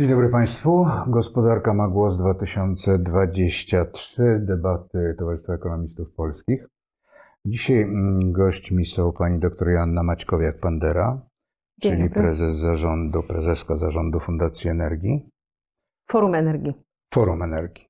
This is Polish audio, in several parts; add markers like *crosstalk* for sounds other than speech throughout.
Dzień dobry Państwu. Gospodarka ma głos 2023, debaty Towarzystwa Ekonomistów Polskich. Dzisiaj mm, gośćmi są pani dr Joanna Maćkowiak-Pandera, Dzień czyli dobry. prezes zarządu, prezeska zarządu Fundacji Energii, Forum Energii. Forum Energii.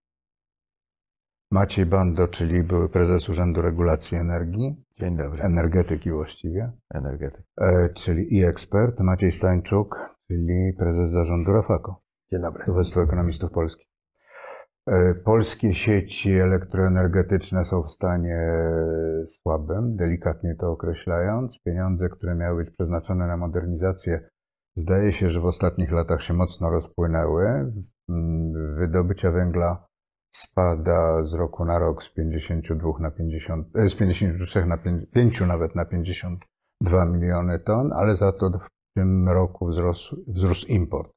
Maciej Bando, czyli były prezes Urzędu Regulacji Energii, Dzień dobry. energetyki właściwie, Energetyk. e, czyli i ekspert, Maciej Stańczuk, czyli prezes zarządu Rafako. Dzień dobry. Towarzystwo Ekonomistów Polskich. E, Polskie sieci elektroenergetyczne są w stanie słabym, delikatnie to określając. Pieniądze, które miały być przeznaczone na modernizację, zdaje się, że w ostatnich latach się mocno rozpłynęły. Mm, Wydobycie węgla spada z roku na rok z 52 na 50, e, z 53 na 5 nawet na 52 miliony ton, ale za to w tym roku wzrósł, wzrósł import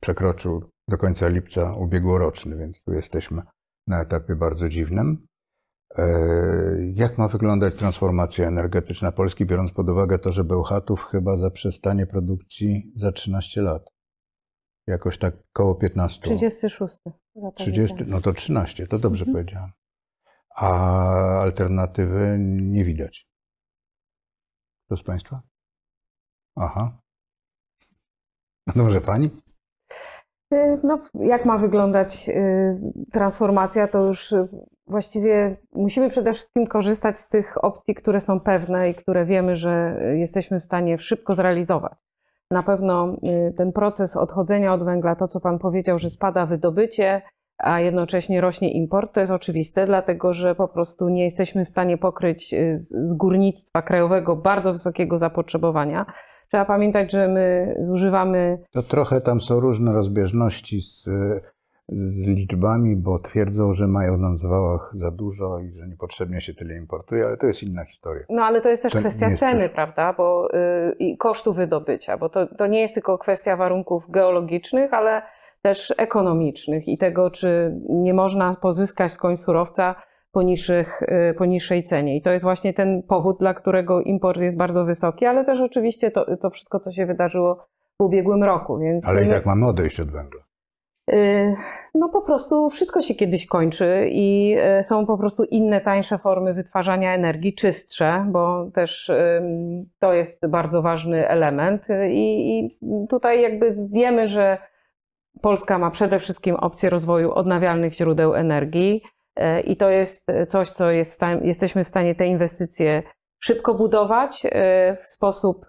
przekroczył do końca lipca ubiegłoroczny, więc tu jesteśmy na etapie bardzo dziwnym. E, Jak ma wyglądać transformacja energetyczna Polski, biorąc pod uwagę to, że Bełchatów chyba zaprzestanie produkcji za 13 lat? Jakoś tak koło 15. 36. Za to 30, wiedziałam. no to 13, to dobrze Mhm. powiedziałem. A alternatywy nie widać. Kto z Państwa? Aha. No może Pani? Y, No, jak ma wyglądać y, transformacja, to już y, właściwie musimy przede wszystkim korzystać z tych opcji, które są pewne i które wiemy, że jesteśmy w stanie szybko zrealizować. Na pewno ten proces odchodzenia od węgla, to co Pan powiedział, że spada wydobycie, a jednocześnie rośnie import, to jest oczywiste, dlatego że po prostu nie jesteśmy w stanie pokryć z górnictwa krajowego bardzo wysokiego zapotrzebowania. Trzeba pamiętać, że my zużywamy To trochę tam są różne rozbieżności z, z liczbami, bo twierdzą, że mają nam w zawałach za dużo i że niepotrzebnie się tyle importuje, ale to jest inna historia. No ale to jest też kwestia ceny, prawda? Bo, y, I kosztu wydobycia, bo to, to nie jest tylko kwestia warunków geologicznych, ale też ekonomicznych i tego, czy nie można pozyskać skądś surowca po, niższych, y, po niższej cenie. I to jest właśnie ten powód, dla którego import jest bardzo wysoki, ale też oczywiście to, to wszystko, co się wydarzyło w ubiegłym roku. Więc Ale i tak mamy odejść od węgla. Y, No po prostu wszystko się kiedyś kończy i y, są po prostu inne, tańsze formy wytwarzania energii, czystsze, bo też to jest bardzo ważny element. I, I tutaj jakby wiemy, że Polska ma przede wszystkim opcję rozwoju odnawialnych źródeł energii i to jest coś, co jest jesteśmy w stanie te inwestycje szybko budować y, w sposób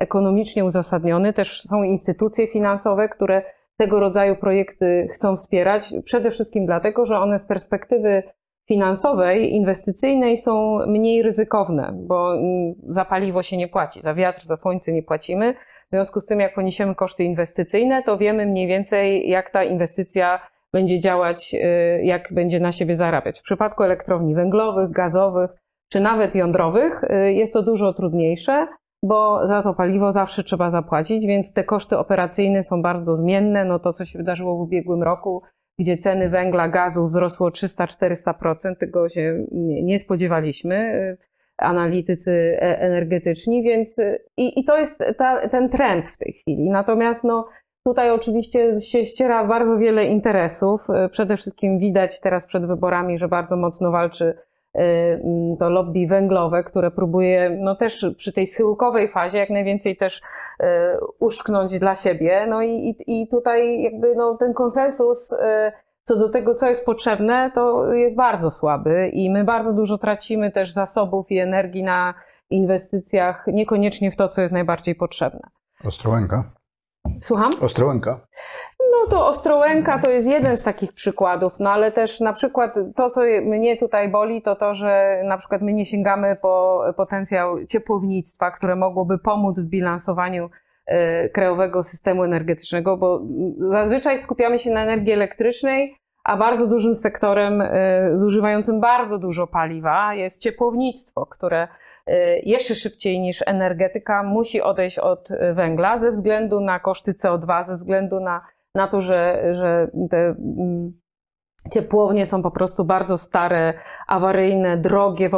ekonomicznie uzasadniony. Też są instytucje finansowe, które tego rodzaju projekty chcą wspierać, przede wszystkim dlatego, że one z perspektywy finansowej, inwestycyjnej są mniej ryzykowne, bo mm, za paliwo się nie płaci, za wiatr, za słońce nie płacimy. W związku z tym, jak poniesiemy koszty inwestycyjne, to wiemy mniej więcej, jak ta inwestycja będzie działać, y, jak będzie na siebie zarabiać. W przypadku elektrowni węglowych, gazowych czy nawet jądrowych y, jest to dużo trudniejsze, bo za to paliwo zawsze trzeba zapłacić, więc te koszty operacyjne są bardzo zmienne. No to, co się wydarzyło w ubiegłym roku, gdzie ceny węgla, gazu wzrosło 300-400%, tego się nie, spodziewaliśmy, y, analitycy e- energetyczni, więc i, i to jest ta, ten trend w tej chwili. Natomiast no, tutaj oczywiście się ściera bardzo wiele interesów. Y, Przede wszystkim widać teraz przed wyborami, że bardzo mocno walczy y, mm, to lobby węglowe, które próbuje no też przy tej schyłkowej fazie jak najwięcej też y, uszknąć dla siebie. No i, i, i tutaj jakby no, ten konsensus co do tego, co jest potrzebne, to jest bardzo słaby i my bardzo dużo tracimy też zasobów i energii na inwestycjach, niekoniecznie w to, co jest najbardziej potrzebne. Ostrołęka? Słucham? Ostrołęka? No to Ostrołęka to jest jeden z takich przykładów, no ale też na przykład to, co mnie tutaj boli, to to, że na przykład my nie sięgamy po potencjał ciepłownictwa, które mogłoby pomóc w bilansowaniu e, krajowego systemu energetycznego, bo zazwyczaj skupiamy się na energii elektrycznej, a bardzo dużym sektorem e, zużywającym bardzo dużo paliwa jest ciepłownictwo, które jeszcze szybciej niż energetyka musi odejść od e, węgla ze względu na koszty CO2, ze względu na, na to, że, że te mm, ciepłownie są po prostu bardzo stare, awaryjne, drogie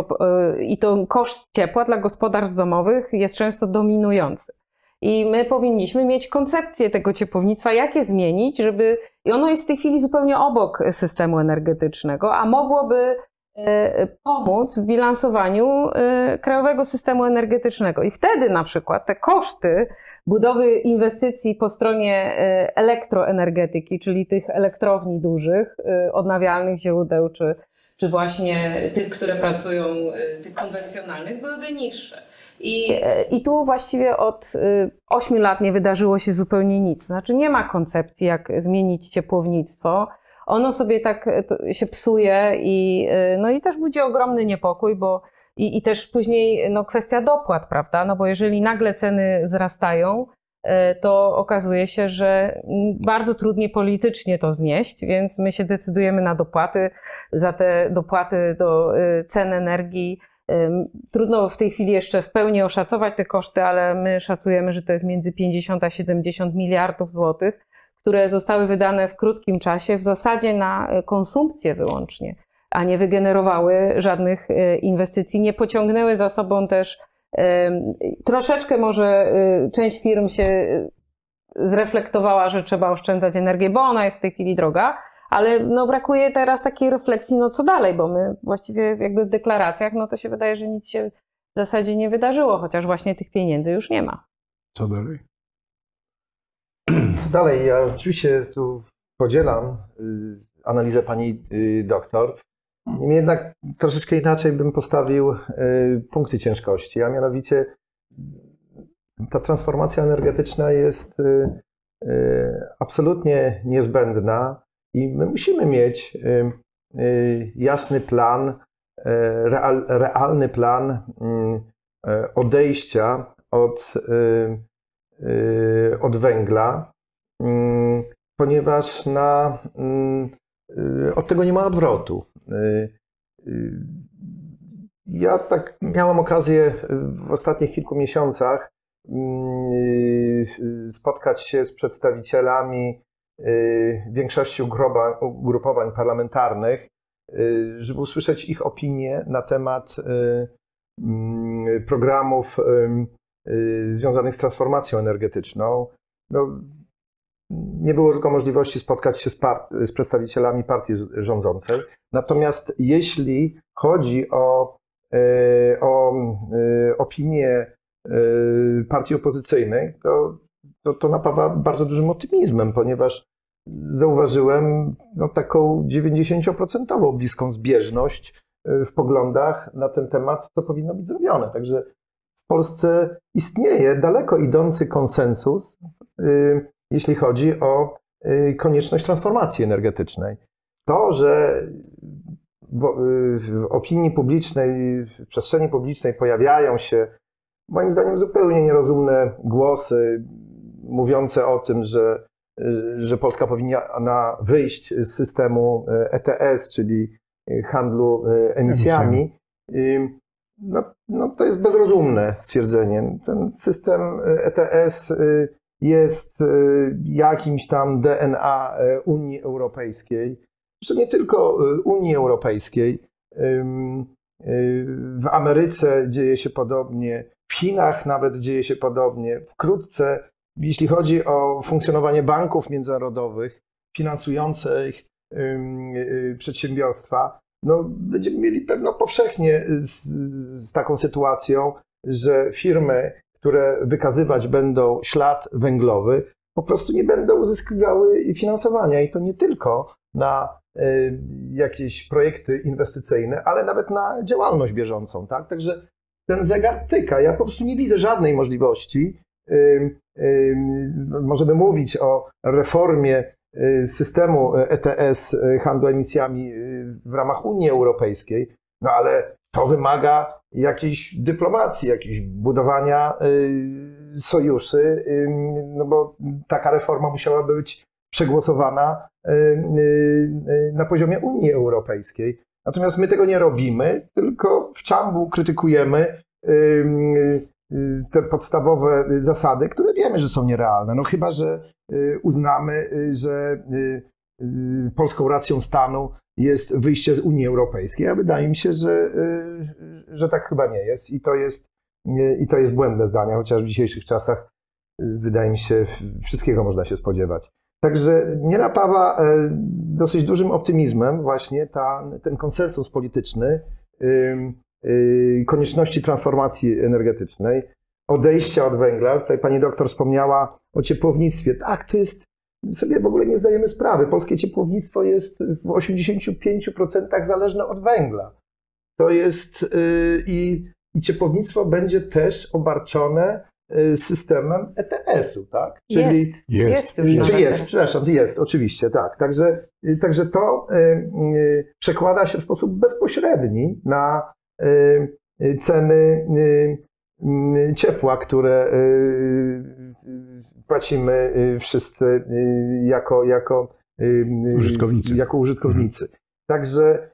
y, i to koszt ciepła dla gospodarstw domowych jest często dominujący. I my powinniśmy mieć koncepcję tego ciepłownictwa, jak je zmienić, żeby. I ono jest w tej chwili zupełnie obok systemu energetycznego, a mogłoby pomóc w bilansowaniu e, krajowego systemu energetycznego. I wtedy na przykład te koszty budowy inwestycji po stronie e, elektroenergetyki, czyli tych elektrowni dużych, odnawialnych źródeł, czy, czy właśnie tych, które pracują, tych konwencjonalnych, byłyby niższe. I, I tu właściwie od 8 y, lat nie wydarzyło się zupełnie nic. Znaczy nie ma koncepcji, jak zmienić ciepłownictwo. Ono sobie tak y, się psuje i, y, no i też budzi ogromny niepokój, bo i, i też później no, kwestia dopłat, prawda? No bo jeżeli nagle ceny wzrastają, to okazuje się, że bardzo trudnie politycznie to znieść, więc my się decydujemy na dopłaty. Za te dopłaty do cen energii Trudno w tej chwili jeszcze w pełni oszacować te koszty, ale my szacujemy, że to jest między 50 a 70 miliardów złotych, które zostały wydane w krótkim czasie, w zasadzie na e, konsumpcję wyłącznie, a nie wygenerowały żadnych e, inwestycji, nie pociągnęły za sobą też troszeczkę może e, część firm się zreflektowała, że trzeba oszczędzać energię, bo ona jest w tej chwili droga, ale no brakuje teraz takiej refleksji, no co dalej, bo my właściwie jakby w deklaracjach, no to się wydaje, że nic się w zasadzie nie wydarzyło, chociaż właśnie tych pieniędzy już nie ma. Co dalej? Co dalej? Ja oczywiście tu podzielam y, analizę pani y, doktor. Niemniej jednak troszeczkę inaczej bym postawił y, punkty ciężkości, a mianowicie ta transformacja energetyczna jest absolutnie niezbędna i my musimy mieć jasny plan, real, realny plan odejścia od, od węgla, ponieważ na, od tego nie ma odwrotu. Ja tak miałam okazję w ostatnich kilku miesiącach spotkać się z przedstawicielami Y, większości ugrupowań parlamentarnych, y, żeby usłyszeć ich opinie na temat y, mm, programów związanych z transformacją energetyczną. No, nie było tylko możliwości spotkać się z, z, przedstawicielami partii rządzącej. Natomiast jeśli chodzi o, o opinię partii opozycyjnej, to to, to napawa bardzo dużym optymizmem, ponieważ zauważyłem no, taką 90% bliską zbieżność e, w poglądach na ten temat, co powinno być zrobione. Także w Polsce istnieje daleko idący konsensus, e, jeśli chodzi o e, konieczność transformacji energetycznej. To, że w, w opinii publicznej, w przestrzeni publicznej pojawiają się moim zdaniem zupełnie nierozumne głosy, mówiące o tym, że, że Polska powinna wyjść z systemu ETS, czyli handlu emisjami. No, no to jest bezrozumne stwierdzenie. Ten system ETS jest jakimś tam DNA Unii Europejskiej. Zresztą nie tylko Unii Europejskiej. W Ameryce dzieje się podobnie, w Chinach nawet dzieje się podobnie. Wkrótce jeśli chodzi o funkcjonowanie banków międzynarodowych finansujących przedsiębiorstwa, no, będziemy mieli pewno powszechnie z, z taką sytuacją, że firmy, które wykazywać będą ślad węglowy, po prostu nie będą uzyskiwały finansowania i to nie tylko na y, jakieś projekty inwestycyjne, ale nawet na działalność bieżącą. Tak? Także ten zegar tyka. Ja po prostu nie widzę żadnej możliwości, możemy mówić o reformie y, systemu ETS y, handlu emisjami y, w ramach Unii Europejskiej, no ale to wymaga jakiejś dyplomacji, jakiegoś budowania sojuszy, no bo taka reforma musiałaby być przegłosowana na poziomie Unii Europejskiej. Natomiast my tego nie robimy, tylko w czambu krytykujemy Y, te podstawowe zasady, które wiemy, że są nierealne. No chyba, że y, uznamy, y, że polską racją stanu jest wyjście z Unii Europejskiej, a wydaje mi się, że, że tak chyba nie jest i to jest, i to jest błędne zdanie, chociaż w dzisiejszych czasach wydaje mi się, wszystkiego można się spodziewać. Także mnie napawa e, dosyć dużym optymizmem właśnie ta, ten konsensus polityczny y, konieczności transformacji energetycznej, odejścia od węgla. Tutaj pani doktor wspomniała o ciepłownictwie. Tak, to jest, sobie w ogóle nie zdajemy sprawy. Polskie ciepłownictwo jest w 85% zależne od węgla. To jest y, i, i ciepłownictwo będzie też obarczone y, systemem ETS-u, tak? Czyli jest, jest, jest czy jest, przepraszam, jest, oczywiście, tak. Także, y, także to przekłada się w sposób bezpośredni na ceny ciepła, które płacimy wszyscy jako, jako użytkownicy. Jako użytkownicy. Także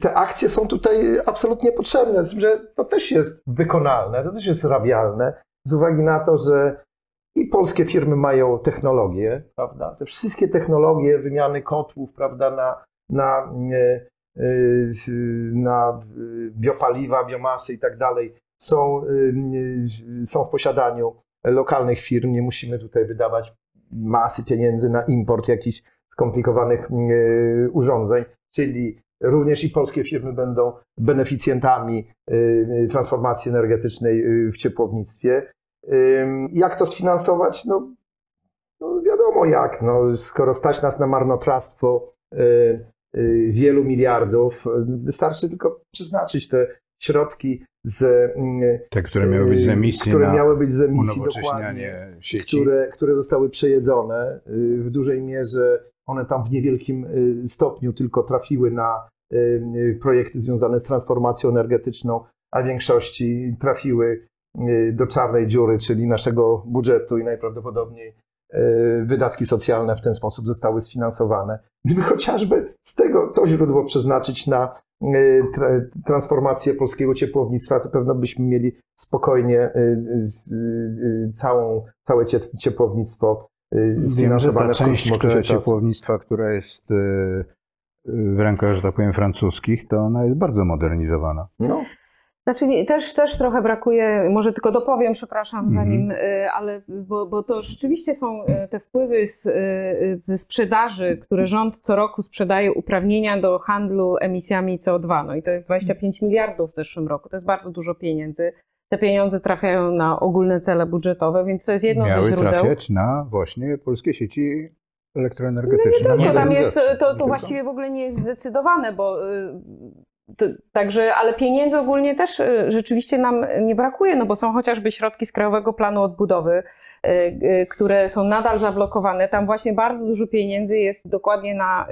te akcje są tutaj absolutnie potrzebne, że to też jest wykonalne, to też jest rabialne, z uwagi na to, że i polskie firmy mają technologie, prawda? Te wszystkie technologie wymiany kotłów, prawda, na, na, na biopaliwa, biomasy i tak dalej, są, są w posiadaniu lokalnych firm. Nie musimy tutaj wydawać masy pieniędzy na import jakichś skomplikowanych urządzeń, czyli Również i polskie firmy będą beneficjentami y, transformacji energetycznej y, w ciepłownictwie. Jak to sfinansować? No, no wiadomo jak. No, skoro stać nas na marnotrawstwo wielu miliardów, wystarczy tylko przeznaczyć te środki z. Te, które miały być z emisji. Które miały być z emisji dokładnie. Sieci. Które, które zostały przejedzone w dużej mierze one tam w niewielkim y, stopniu tylko trafiły na y, y, projekty związane z transformacją energetyczną, a w większości trafiły do czarnej dziury, czyli naszego budżetu i najprawdopodobniej wydatki socjalne w ten sposób zostały sfinansowane. Gdyby chociażby z tego to źródło przeznaczyć na transformację polskiego ciepłownictwa, to pewno byśmy mieli spokojnie całą, całe ciepłownictwo Wiem, że ta część która, ciepłownictwa, która jest w rękach, że tak powiem, francuskich, to ona jest bardzo modernizowana. No. Znaczy też, też trochę brakuje, może tylko dopowiem, przepraszam, mhm. zanim, e, ale bo, bo to rzeczywiście są e, te wpływy z, ze sprzedaży, które rząd co roku sprzedaje uprawnienia do handlu emisjami CO2. No i to jest 25 miliardów w zeszłym roku. To jest bardzo dużo pieniędzy te pieniądze trafiają na ogólne cele budżetowe, więc to jest jedno Miały ze źródeł. trafiać na właśnie polskie sieci elektroenergetyczne. No nie tylko, tam jest, to, to właściwie w ogóle nie jest zdecydowane, bo y, także, ale pieniędzy ogólnie też y, rzeczywiście nam nie brakuje, no bo są chociażby środki z Krajowego Planu Odbudowy, y, które są nadal zablokowane. Tam właśnie bardzo dużo pieniędzy jest dokładnie na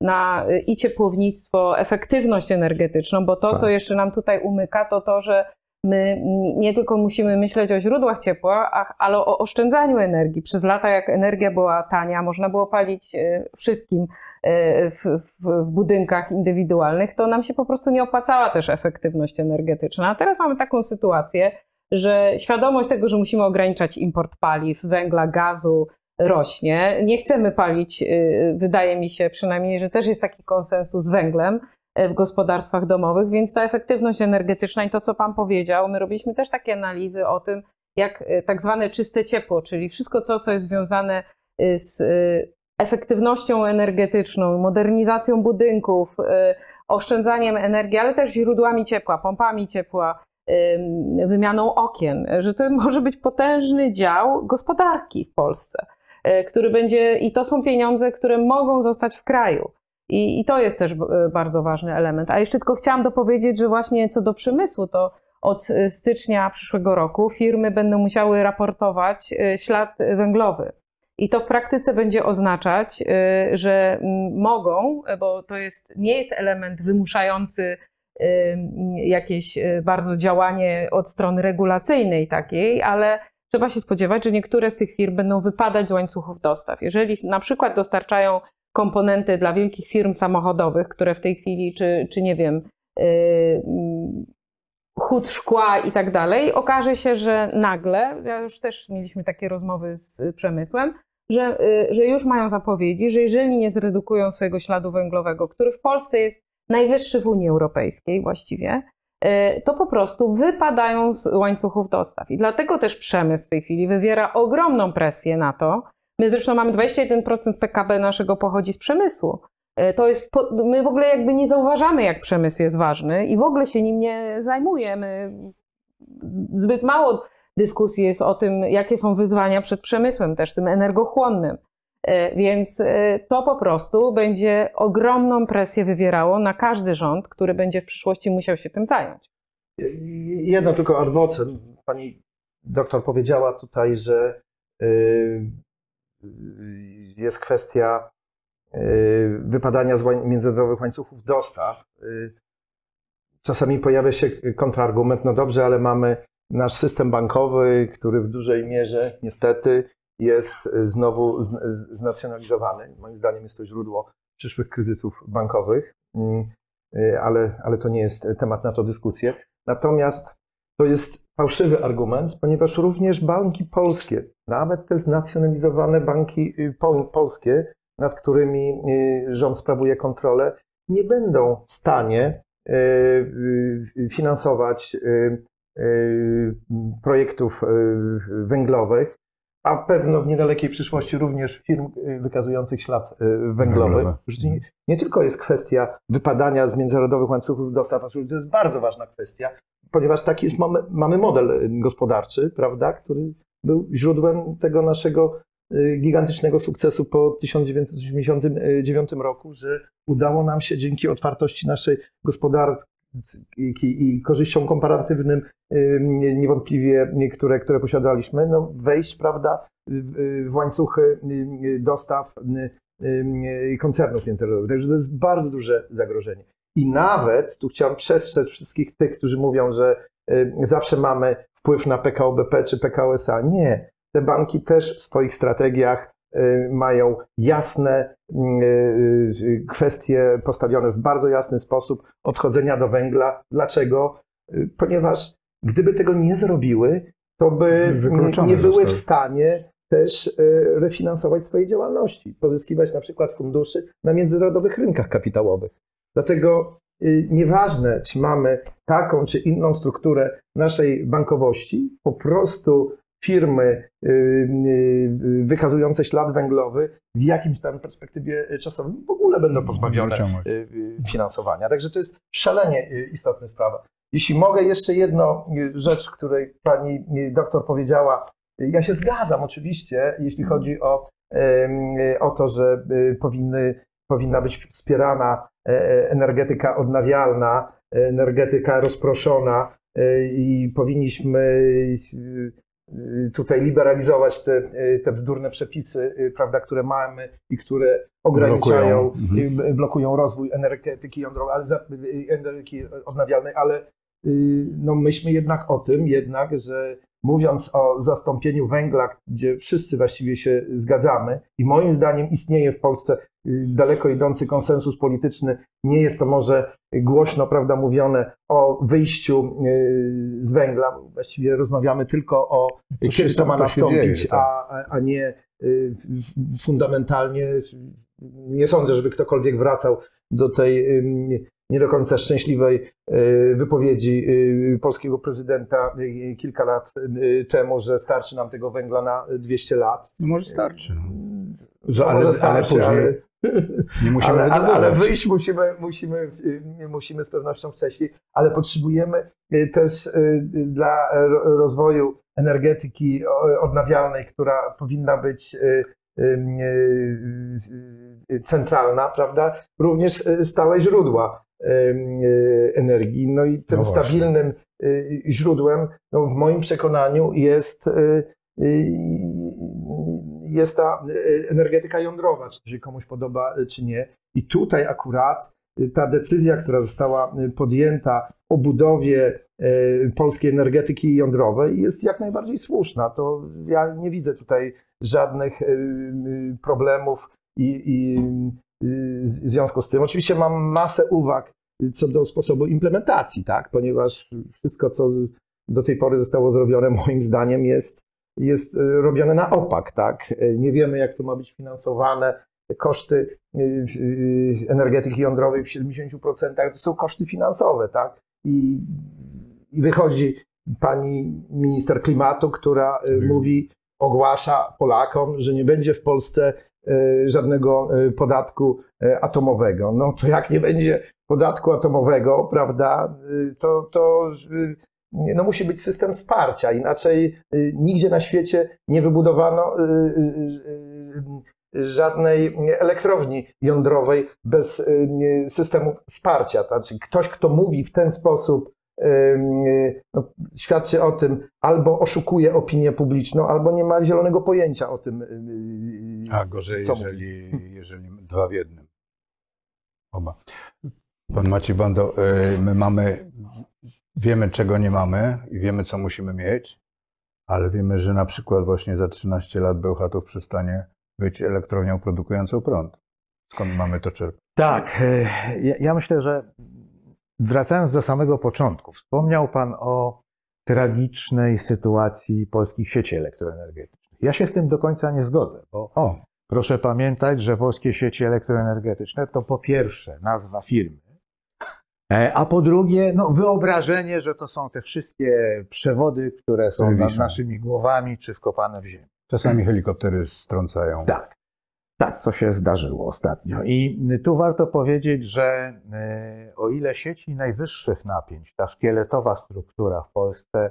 na i ciepłownictwo, efektywność energetyczną, bo to, tak. co jeszcze nam tutaj umyka, to to, że My nie tylko musimy myśleć o źródłach ciepła, ale o oszczędzaniu energii. Przez lata, jak energia była tania, można było palić e, wszystkim e, w, w, w, budynkach indywidualnych, to nam się po prostu nie opłacała też efektywność energetyczna. A teraz mamy taką sytuację, że świadomość tego, że musimy ograniczać import paliw, węgla, gazu, rośnie. Nie chcemy palić, e, wydaje mi się przynajmniej, że też jest taki konsensus z węglem, w gospodarstwach domowych, więc ta efektywność energetyczna i to, co Pan powiedział, my robiliśmy też takie analizy o tym, jak e, tak zwane czyste ciepło, czyli wszystko to, co jest związane e, z efektywnością energetyczną, modernizacją budynków, oszczędzaniem energii, ale też źródłami ciepła, pompami ciepła, wymianą okien, że to może być potężny dział gospodarki w Polsce, który będzie, i to są pieniądze, które mogą zostać w kraju. I, I, to jest też e, bardzo ważny element. A jeszcze tylko chciałam dopowiedzieć, że właśnie co do przemysłu, to od e, stycznia przyszłego roku firmy będą musiały raportować e, ślad węglowy. I to w praktyce będzie oznaczać, że mogą, bo to jest, nie jest element wymuszający jakieś bardzo działanie od strony regulacyjnej takiej, ale trzeba się spodziewać, że niektóre z tych firm będą wypadać z łańcuchów dostaw. Jeżeli na przykład dostarczają komponenty dla wielkich firm samochodowych, które w tej chwili, czy, czy nie wiem, yy, chód szkła i tak dalej, okaże się, że nagle, ja już też mieliśmy takie rozmowy z przemysłem, że, yy, że już mają zapowiedzi, że jeżeli nie zredukują swojego śladu węglowego, który w Polsce jest najwyższy w Unii Europejskiej właściwie, e, to po prostu wypadają z łańcuchów dostaw. I dlatego też przemysł w tej chwili wywiera ogromną presję na to. My zresztą mamy 21% PKB naszego pochodzi z przemysłu. E, to jest, my w ogóle jakby nie zauważamy, jak przemysł jest ważny i w ogóle się nim nie zajmujemy. Zbyt mało dyskusji jest o tym, jakie są wyzwania przed przemysłem, też tym energochłonnym. E, więc e, to po prostu będzie ogromną presję wywierało na każdy rząd, który będzie w przyszłości musiał się tym zająć. Jedno tylko ad vocem. Pani doktor powiedziała tutaj, że y, jest kwestia y, wypadania z międzynarodowych łańcuchów dostaw. Y, czasami pojawia się kontrargument, no dobrze, ale mamy nasz system bankowy, który w dużej mierze niestety jest znowu znacjonalizowany. Moim zdaniem jest to źródło przyszłych kryzysów bankowych, y, ale, ale to nie jest temat na to dyskusję. Natomiast to jest fałszywy argument, ponieważ również banki polskie, nawet te znacjonalizowane banki y, polskie, nad którymi y, rząd sprawuje kontrolę, nie będą w stanie finansować projektów węglowych, a pewno w niedalekiej przyszłości również firm y, wykazujących ślad y, węglowy. Nie, nie, tylko jest kwestia wypadania z międzynarodowych łańcuchów dostaw, to jest bardzo ważna kwestia, ponieważ taki jest, mamy, mamy model y, gospodarczy, prawda, który był źródłem tego naszego gigantycznego sukcesu po 1989 roku, że udało nam się dzięki otwartości naszej gospodarki i, korzyściom komparatywnym niewątpliwie, które, które posiadaliśmy, no wejść prawda, w, łańcuchy dostaw koncernów międzynarodowych. Także to jest bardzo duże zagrożenie. I nawet, tu chciałem przestrzec wszystkich tych, którzy mówią, że zawsze mamy wpływ na PKO BP czy PKO SA. Nie. Te banki też w swoich strategiach Y, mają jasne kwestie postawione w bardzo jasny sposób odchodzenia do węgla. Dlaczego? Ponieważ gdyby tego nie zrobiły, to by nie były w stanie też refinansować swojej działalności, pozyskiwać na przykład funduszy na międzynarodowych rynkach kapitałowych. Dlatego nieważne, czy mamy taką czy inną strukturę naszej bankowości, po prostu firmy y, y, wykazujące ślad węglowy w jakimś tam perspektywie czasowym w ogóle będą pozbawione y, finansowania. Także to jest szalenie istotna sprawa. Jeśli mogę, jeszcze jedną rzecz, której pani doktor powiedziała. Ja się zgadzam oczywiście, jeśli chodzi o, o to, że powinny, powinna być wspierana e, e, energetyka odnawialna, energetyka rozproszona i powinniśmy Y, tutaj liberalizować te, y, te bzdurne przepisy, y, prawda, które mamy i które ograniczają, blokują, mhm. blokują rozwój energetyki jądrowej, ale energetyki odnawialnej, ale no myślmy jednak o tym, jednak, że mówiąc o zastąpieniu węgla, gdzie wszyscy właściwie się zgadzamy. I moim zdaniem istnieje w Polsce y, daleko idący konsensus polityczny, nie jest to może głośno prawda, mówione o wyjściu y, z węgla, właściwie rozmawiamy tylko o to kiedy to ma nastąpić, dzieje, tak. a, a nie y, fundamentalnie nie sądzę, żeby ktokolwiek wracał do tej nie do końca szczęśliwej e, wypowiedzi e, polskiego prezydenta e, kilka lat temu, że starczy nam tego węgla na 200 lat. No może starczy. No. Że, ale, może starczy, ale później ale, nie musimy ale, ale, ale wyjść musimy, musimy, musimy z pewnością wcześniej, ale potrzebujemy też dla rozwoju energetyki odnawialnej, która powinna być centralna, prawda? Również stałe źródła energii. No i tym no stabilnym e, źródłem, no w moim przekonaniu, jest, e, jest ta energetyka jądrowa, czy to się komuś podoba, czy nie. I tutaj akurat ta decyzja, która została podjęta o budowie polskiej energetyki jądrowej jest jak najbardziej słuszna. To ja nie widzę tutaj żadnych problemów i, i w związku z tym. Oczywiście mam masę uwag co do sposobu implementacji, tak? ponieważ wszystko, co do tej pory zostało zrobione, moim zdaniem, jest, jest robione na opak. Tak? Nie wiemy, jak to ma być finansowane. Koszty y, y, energetyki jądrowej w 70% to są koszty finansowe. Tak? i, i wychodzi pani minister klimatu, która y, mówi, ogłasza Polakom, że nie będzie w Polsce y, żadnego y, podatku y, atomowego. No to jak nie będzie podatku atomowego, prawda, to, to no musi być system wsparcia, inaczej nigdzie na świecie nie wybudowano żadnej elektrowni jądrowej bez systemu wsparcia. Znaczy ktoś, kto mówi w ten sposób, no, świadczy o tym, albo oszukuje opinię publiczną, albo nie ma zielonego pojęcia o tym. y, y, A gorzej, co jeżeli, *laughs* jeżeli dwa w jednym. Oba. Pan Maciej Bando, y, my mamy, wiemy czego nie mamy i wiemy co musimy mieć, ale wiemy, że na przykład właśnie za 13 lat Bełchatów przestanie być elektrownią produkującą prąd. Skąd mamy to czerpać? Tak, e, ja, ja myślę, że wracając do samego początku, wspomniał Pan o tragicznej sytuacji polskich sieci elektroenergetycznych. Ja się z tym do końca nie zgodzę, bo O, proszę pamiętać, że polskie sieci elektroenergetyczne to po pierwsze nazwa firmy, e, a po drugie no, wyobrażenie, że to są te wszystkie przewody, które są nad naszymi głowami czy wkopane w ziemię. czasami helikoptery strącają. Tak. Tak, co się zdarzyło ostatnio. I tu warto powiedzieć, że e, o ile sieci najwyższych napięć, ta szkieletowa struktura w Polsce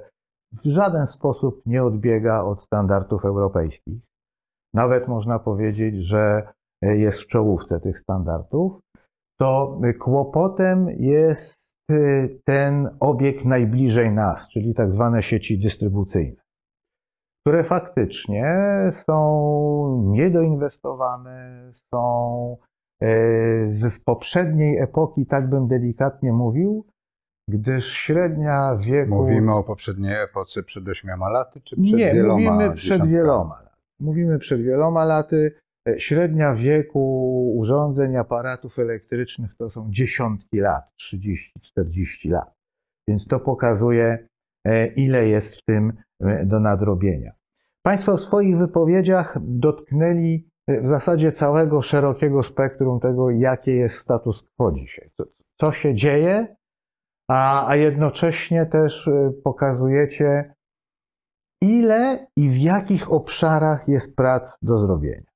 w żaden sposób nie odbiega od standardów europejskich, nawet można powiedzieć, że e, jest w czołówce tych standardów, to kłopotem jest e, ten obieg najbliżej nas, czyli tak zwane sieci dystrybucyjne które faktycznie są niedoinwestowane, są e, z poprzedniej epoki, tak bym delikatnie mówił, gdyż średnia wieku. Mówimy o poprzedniej epoce przed ośmioma laty, czy przed Nie, wieloma mówimy przed dziesiątkami? wieloma laty. Mówimy przed wieloma laty. E, Średnia wieku urządzeń, aparatów elektrycznych to są dziesiątki lat, 30-40 lat. Więc to pokazuje, e, ile jest w tym do nadrobienia. Państwo w swoich wypowiedziach dotknęli e, w zasadzie całego szerokiego spektrum tego, jakie jest status quo dzisiaj. Co, co się dzieje, a, a jednocześnie też e, pokazujecie, ile i w jakich obszarach jest prac do zrobienia.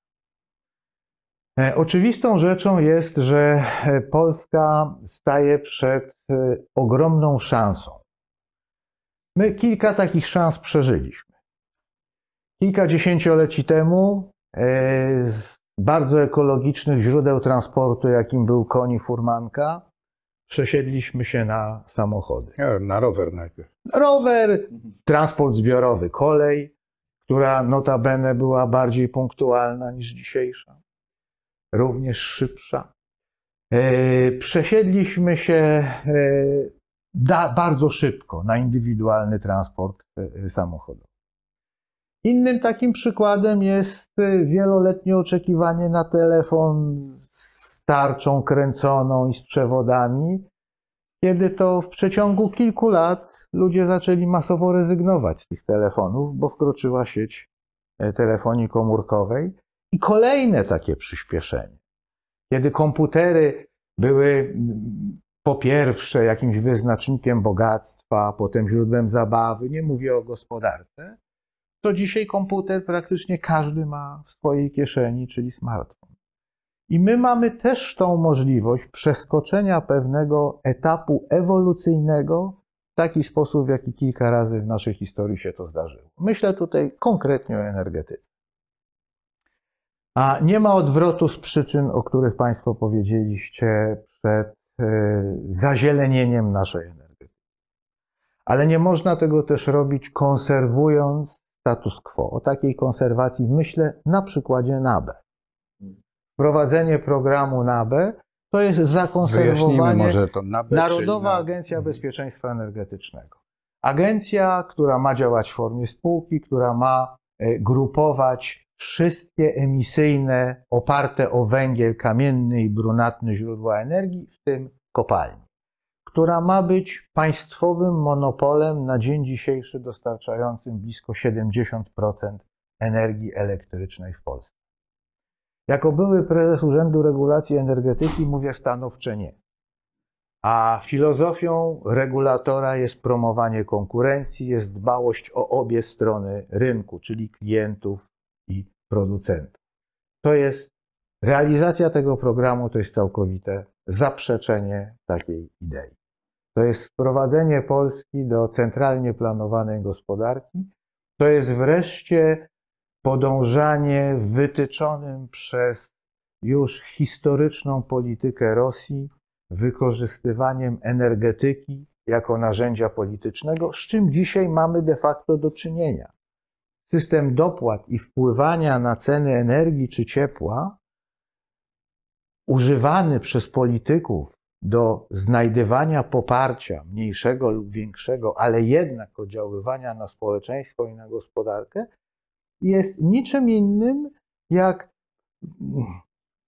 E, Oczywistą rzeczą jest, że Polska staje przed ogromną szansą. My kilka takich szans przeżyliśmy. Kilka dziesięcioleci temu e, z bardzo ekologicznych źródeł transportu, jakim był koni furmanka, przesiedliśmy się na samochody na rower najpierw. rower, transport zbiorowy, kolej, która notabene była bardziej punktualna niż dzisiejsza, również szybsza. E, Przesiedliśmy się e, da, bardzo szybko na indywidualny transport e, samochodowy. Innym takim przykładem jest e, wieloletnie oczekiwanie na telefon z tarczą kręconą i z przewodami, kiedy to w przeciągu kilku lat ludzie zaczęli masowo rezygnować z tych telefonów, bo wkroczyła sieć e, telefonii komórkowej. I kolejne takie przyspieszenie. Kiedy komputery były po pierwsze jakimś wyznacznikiem bogactwa, potem źródłem zabawy, nie mówię o gospodarce, to dzisiaj komputer praktycznie każdy ma w swojej kieszeni, czyli smartfon. I my mamy też tą możliwość przeskoczenia pewnego etapu ewolucyjnego w taki sposób, w jaki kilka razy w naszej historii się to zdarzyło. Myślę tutaj konkretnie o energetyce. A nie ma odwrotu z przyczyn, o których Państwo powiedzieliście przed zazielenieniem naszej energetyki. Ale nie można tego też robić konserwując status quo. O takiej konserwacji myślę na przykładzie NABE. Wprowadzenie programu NABE to jest zakonserwowanie może to na B, Narodowa na... Agencja Bezpieczeństwa Energetycznego. Agencja, która ma działać w formie spółki, która ma e, grupować wszystkie emisyjne, oparte o węgiel kamienny i brunatny źródła energii, w tym kopalni, która ma być państwowym monopolem na dzień dzisiejszy dostarczającym blisko 70% energii elektrycznej w Polsce. Jako były prezes Urzędu Regulacji Energetyki mówię stanowcze nie. A filozofią regulatora jest promowanie konkurencji, jest dbałość o obie strony rynku, czyli klientów i producentów. To jest realizacja tego programu, to jest całkowite zaprzeczenie takiej idei. To jest sprowadzenie Polski do centralnie planowanej gospodarki. To jest wreszcie podążanie wytyczonym przez już historyczną politykę Rosji wykorzystywaniem energetyki jako narzędzia politycznego, z czym dzisiaj mamy de facto do czynienia. System dopłat i wpływania na ceny energii czy ciepła, używany przez polityków do znajdywania poparcia mniejszego lub większego, ale jednak oddziaływania na społeczeństwo i na gospodarkę, jest niczym innym jak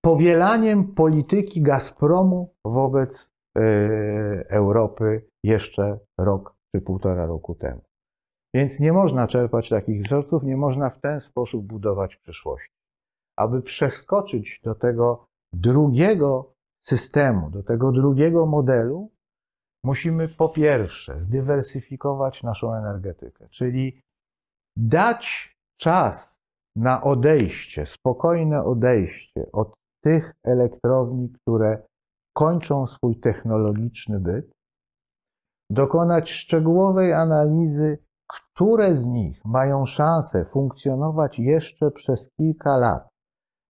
powielaniem polityki Gazpromu wobec e, Europy jeszcze rok czy półtora roku temu. Więc nie można czerpać takich wzorców, nie można w ten sposób budować przyszłości. Aby przeskoczyć do tego drugiego systemu, do tego drugiego modelu, musimy po pierwsze zdywersyfikować naszą energetykę, czyli dać czas na odejście, spokojne odejście od tych elektrowni, które kończą swój technologiczny byt, dokonać szczegółowej analizy, które z nich mają szansę funkcjonować jeszcze przez kilka lat,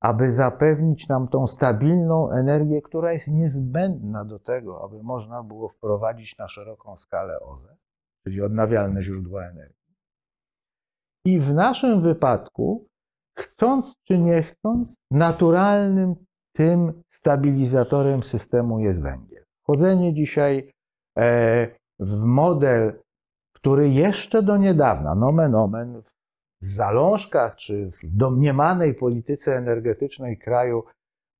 aby zapewnić nam tą stabilną energię, która jest niezbędna do tego, aby można było wprowadzić na szeroką skalę OZE, czyli odnawialne źródła energii. I w naszym wypadku, chcąc czy nie chcąc, naturalnym tym stabilizatorem systemu jest węgiel. Wchodzenie dzisiaj e, w model, który jeszcze do niedawna, nomen omen, w zalążkach czy w domniemanej polityce energetycznej kraju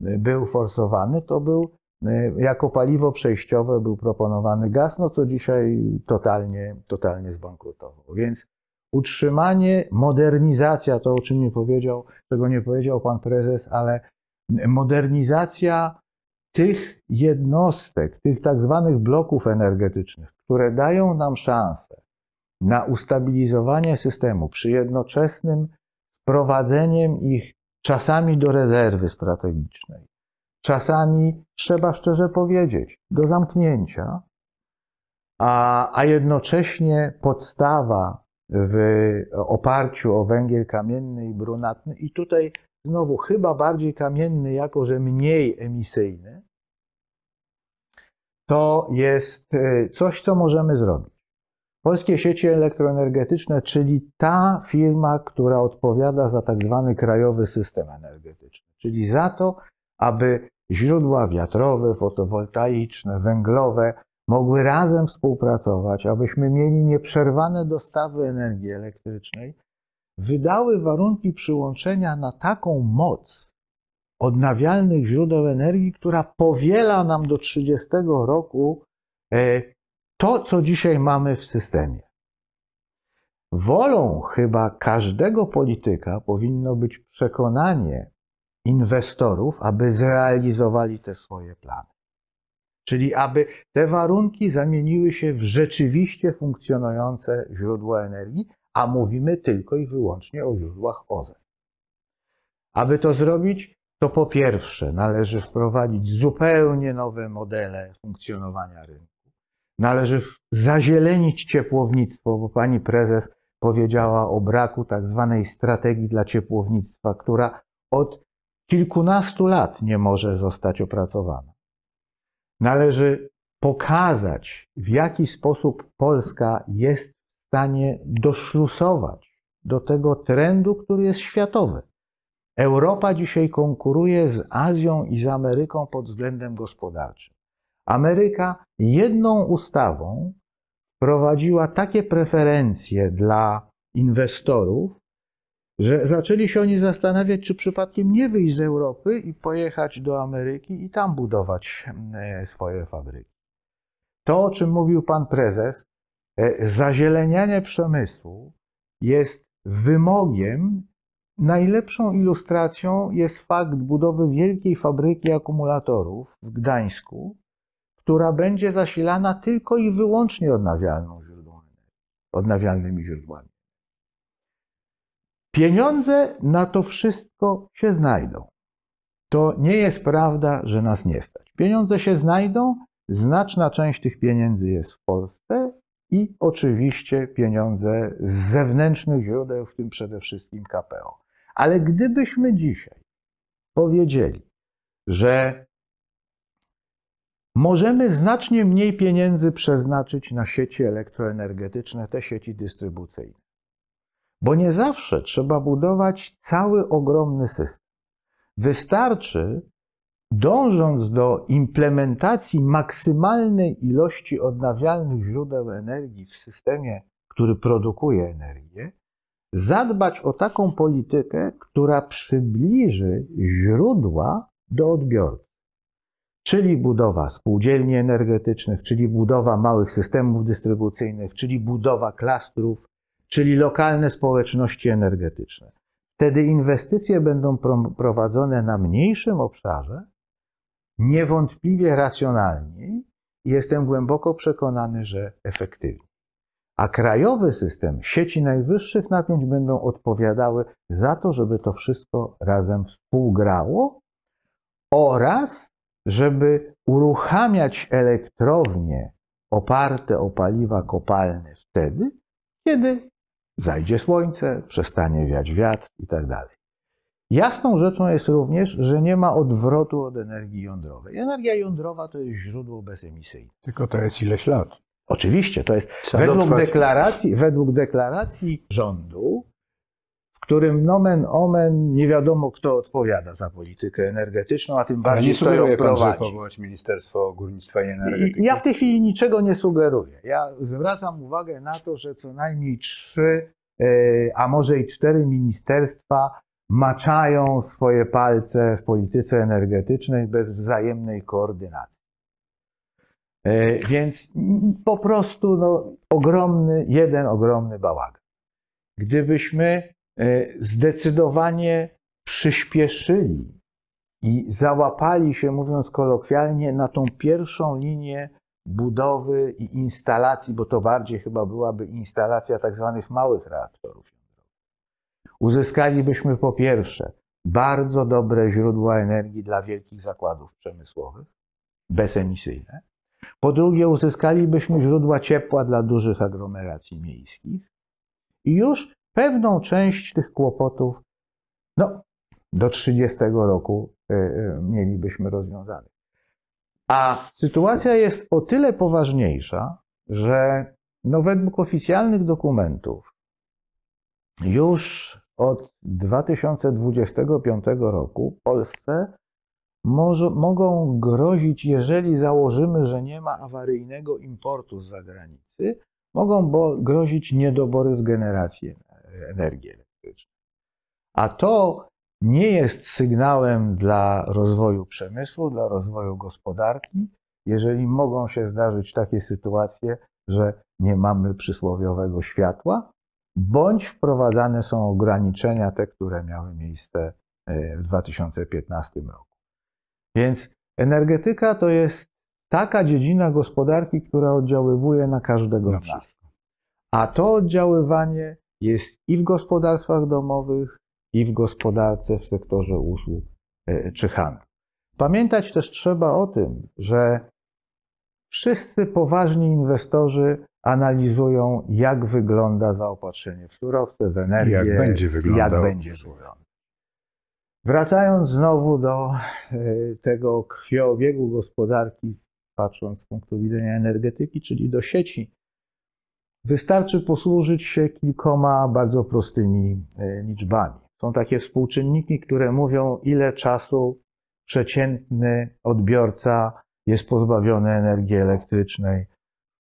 e, był forsowany, to był e, jako paliwo przejściowe był proponowany gaz, no co dzisiaj totalnie, totalnie zbankrutował. Więc utrzymanie, modernizacja, to o czym nie powiedział, czego nie powiedział pan prezes, ale modernizacja tych jednostek, tych tak zwanych bloków energetycznych, które dają nam szansę na ustabilizowanie systemu przy jednoczesnym wprowadzeniem ich czasami do rezerwy strategicznej, czasami, trzeba szczerze powiedzieć, do zamknięcia, a, a jednocześnie podstawa w oparciu o węgiel kamienny i brunatny. I tutaj znowu chyba bardziej kamienny, jako że mniej emisyjny, to jest e, coś, co możemy zrobić. Polskie sieci elektroenergetyczne, czyli ta firma, która odpowiada za tak zwany krajowy system energetyczny, czyli za to, aby źródła wiatrowe, fotowoltaiczne, węglowe mogły razem współpracować, abyśmy mieli nieprzerwane dostawy energii elektrycznej, wydały warunki przyłączenia na taką moc odnawialnych źródeł energii, która powiela nam do 30 roku e, to, co dzisiaj mamy w systemie. Wolą chyba każdego polityka powinno być przekonanie inwestorów, aby zrealizowali te swoje plany. Czyli aby te warunki zamieniły się w rzeczywiście funkcjonujące źródła energii, a mówimy tylko i wyłącznie o źródłach OZE. Aby to zrobić, to po pierwsze należy wprowadzić zupełnie nowe modele funkcjonowania rynku. Należy zazielenić ciepłownictwo, bo pani prezes powiedziała o braku tak zwanej strategii dla ciepłownictwa, która od kilkunastu lat nie może zostać opracowana. Należy pokazać, w jaki sposób Polska jest w stanie doszlusować do tego trendu, który jest światowy. Europa dzisiaj konkuruje z Azją i z Ameryką pod względem gospodarczym. Ameryka jedną ustawą wprowadziła takie preferencje dla inwestorów, że zaczęli się oni zastanawiać, czy przypadkiem nie wyjść z Europy i pojechać do Ameryki i tam budować e, swoje fabryki. To, o czym mówił pan prezes, e, zazielenianie przemysłu jest wymogiem, najlepszą ilustracją jest fakt budowy wielkiej fabryki akumulatorów w Gdańsku, która będzie zasilana tylko i wyłącznie odnawialną źródłą odnawialnymi źródłami. Pieniądze na to wszystko się znajdą. To nie jest prawda, że nas nie stać. Pieniądze się znajdą, znaczna część tych pieniędzy jest w Polsce i oczywiście pieniądze z zewnętrznych źródeł, w tym przede wszystkim KPO. Ale gdybyśmy dzisiaj powiedzieli, że możemy znacznie mniej pieniędzy przeznaczyć na sieci elektroenergetyczne, te sieci dystrybucyjne, bo nie zawsze trzeba budować cały ogromny system. Wystarczy, dążąc do implementacji maksymalnej ilości odnawialnych źródeł energii w systemie, który produkuje energię, zadbać o taką politykę, która przybliży źródła do odbiorcy. Czyli budowa spółdzielni energetycznych, czyli budowa małych systemów dystrybucyjnych, czyli budowa klastrów, czyli lokalne społeczności energetyczne. Wtedy inwestycje będą prowadzone na mniejszym obszarze, niewątpliwie racjonalniej jestem głęboko przekonany, że efektywniej. A krajowy system sieci najwyższych napięć będą odpowiadały za to, żeby to wszystko razem współgrało oraz żeby uruchamiać elektrownie oparte o paliwa kopalne wtedy, kiedy zajdzie słońce, przestanie wiać wiatr i tak dalej. Jasną rzeczą jest również, że nie ma odwrotu od energii jądrowej. Energia jądrowa to jest źródło bezemisyjne. Tylko to jest ileś lat. Oczywiście, to jest Trzeba według dotrwać. deklaracji, według deklaracji rządu, którym nomen omen nie wiadomo kto odpowiada za politykę energetyczną, a tym Ale bardziej nie kto ją sugeruje pan, prowadzi. powołać Ministerstwo Górnictwa i Energetyki? Ja w tej chwili niczego nie sugeruję. Ja zwracam uwagę na to, że co najmniej trzy, e, a może i cztery ministerstwa maczają swoje palce w polityce energetycznej bez wzajemnej koordynacji. E, Więc po prostu no, ogromny, jeden ogromny bałagan. Gdybyśmy zdecydowanie przyspieszyli i załapali się, mówiąc kolokwialnie, na tą pierwszą linię budowy i instalacji, bo to bardziej chyba byłaby instalacja tak zwanych małych reaktorów. Uzyskalibyśmy po pierwsze bardzo dobre źródła energii dla wielkich zakładów przemysłowych, bezemisyjne. Po drugie, uzyskalibyśmy źródła ciepła dla dużych aglomeracji miejskich i już pewną część tych kłopotów, no, do 30 roku y, y, mielibyśmy rozwiązanych. A sytuacja jest o tyle poważniejsza, że no według oficjalnych dokumentów już od 2025 roku Polsce może, mogą grozić, jeżeli założymy, że nie ma awaryjnego importu z zagranicy, mogą bo, grozić niedobory w generacji energii elektrycznej. A to nie jest sygnałem dla rozwoju przemysłu, dla rozwoju gospodarki, jeżeli mogą się zdarzyć takie sytuacje, że nie mamy przysłowiowego światła, bądź wprowadzane są ograniczenia, te, które miały miejsce e, w 2015 roku. Więc energetyka to jest taka dziedzina gospodarki, która oddziaływuje na każdego Na z nas. A to oddziaływanie jest i w gospodarstwach domowych, i w gospodarce w sektorze usług e, czy handlu. Pamiętać też trzeba o tym, że wszyscy poważni inwestorzy analizują, jak wygląda zaopatrzenie w surowce, w energię, Jak będzie wyglądał jak będzie. Wracając znowu do e, tego krwioobiegu gospodarki, patrząc z punktu widzenia energetyki, czyli do sieci, wystarczy posłużyć się kilkoma bardzo prostymi e, liczbami. Są takie współczynniki, które mówią, ile czasu przeciętny odbiorca jest pozbawiony energii elektrycznej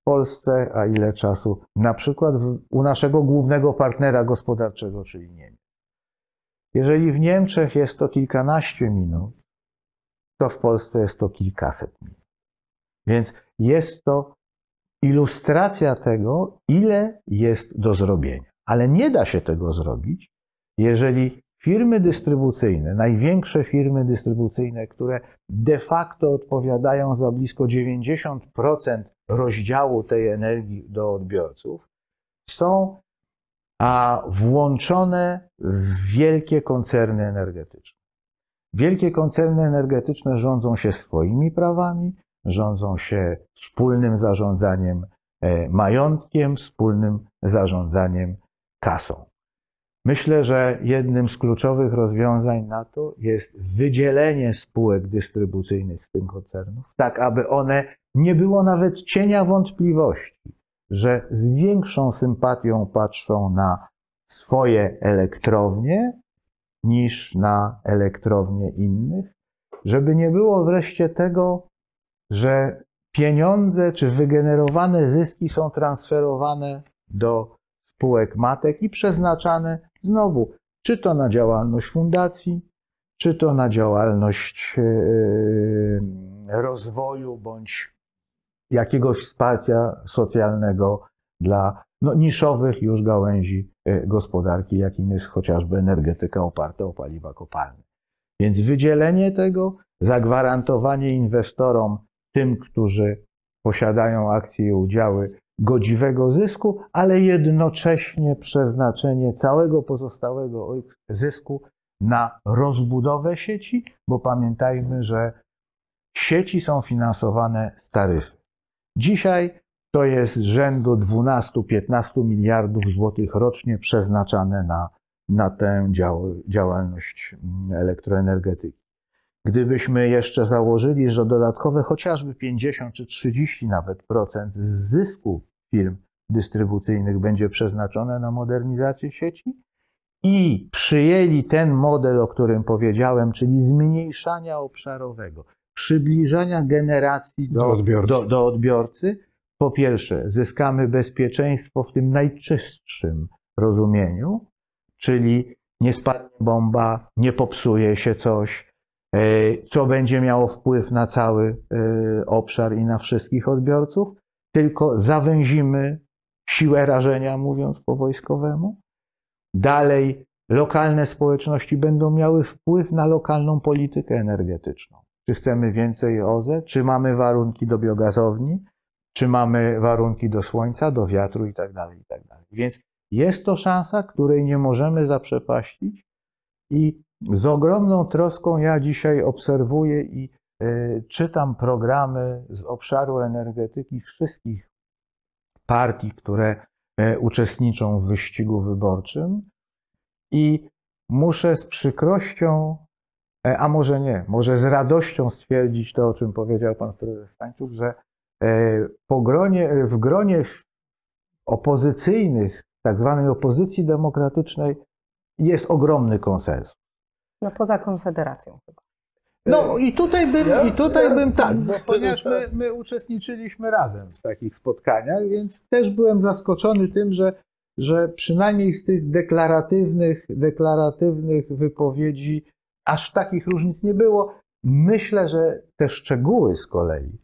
w Polsce, a ile czasu na przykład u naszego głównego partnera gospodarczego, czyli Niemiec. Jeżeli w Niemczech jest to kilkanaście minut, to w Polsce jest to kilkaset minut. Więc jest to ilustracja tego, ile jest do zrobienia. Ale nie da się tego zrobić, jeżeli Firmy dystrybucyjne, największe firmy dystrybucyjne, które de facto odpowiadają za blisko 90% rozdziału tej energii do odbiorców, są a włączone w wielkie koncerny energetyczne. Wielkie koncerny energetyczne rządzą się swoimi prawami, rządzą się wspólnym zarządzaniem e, majątkiem, wspólnym zarządzaniem kasą. Myślę, że jednym z kluczowych rozwiązań na to jest wydzielenie spółek dystrybucyjnych z tych koncernów, tak aby one nie było nawet cienia wątpliwości, że z większą sympatią patrzą na swoje elektrownie niż na elektrownie innych, żeby nie było wreszcie tego, że pieniądze czy wygenerowane zyski są transferowane do spółek matek i przeznaczane znowu, czy to na działalność fundacji, czy to na działalność e, rozwoju bądź jakiegoś wsparcia socjalnego dla no, niszowych już gałęzi e, gospodarki, jakim jest chociażby energetyka oparta o paliwa kopalne. Więc wydzielenie tego, zagwarantowanie inwestorom, tym, którzy posiadają akcje i udziały, godziwego zysku, ale jednocześnie przeznaczenie całego pozostałego zysku na rozbudowę sieci, bo pamiętajmy, że sieci są finansowane z taryfy. Dzisiaj to jest rzędu 12-15 miliardów złotych rocznie przeznaczane na, na tę dział, działalność mm, elektroenergetyki. Gdybyśmy jeszcze założyli, że dodatkowe chociażby 50 czy 30 nawet procent zysku firm dystrybucyjnych będzie przeznaczone na modernizację sieci i przyjęli ten model, o którym powiedziałem, czyli zmniejszania obszarowego, przybliżania generacji do, Do odbiorcy. do, do odbiorcy, po pierwsze, zyskamy bezpieczeństwo w tym najczystszym rozumieniu, czyli nie spadnie bomba, nie popsuje się coś, co będzie miało wpływ na cały e, obszar i na wszystkich odbiorców, tylko zawęzimy siłę rażenia, mówiąc po wojskowemu. Dalej, lokalne społeczności będą miały wpływ na lokalną politykę energetyczną. Czy chcemy więcej OZE, czy mamy warunki do biogazowni, czy mamy warunki do słońca, do wiatru itd. itd. Więc jest to szansa, której nie możemy zaprzepaścić i z ogromną troską ja dzisiaj obserwuję i y, czytam programy z obszaru energetyki wszystkich partii, które y, uczestniczą w wyścigu wyborczym i muszę z przykrością, y, a może nie, może z radością stwierdzić to, o czym powiedział pan prezes Stańczuk, że gronie, w gronie opozycyjnych, tak zwanej opozycji demokratycznej, jest ogromny konsensus. No poza Konfederacją chyba. No i tutaj bym, Ja- i tutaj ja- bym tak, bo ponieważ my, my uczestniczyliśmy razem w takich spotkaniach, więc też byłem zaskoczony tym, że, że przynajmniej z tych deklaratywnych, deklaratywnych wypowiedzi aż takich różnic nie było. Myślę, że te szczegóły z kolei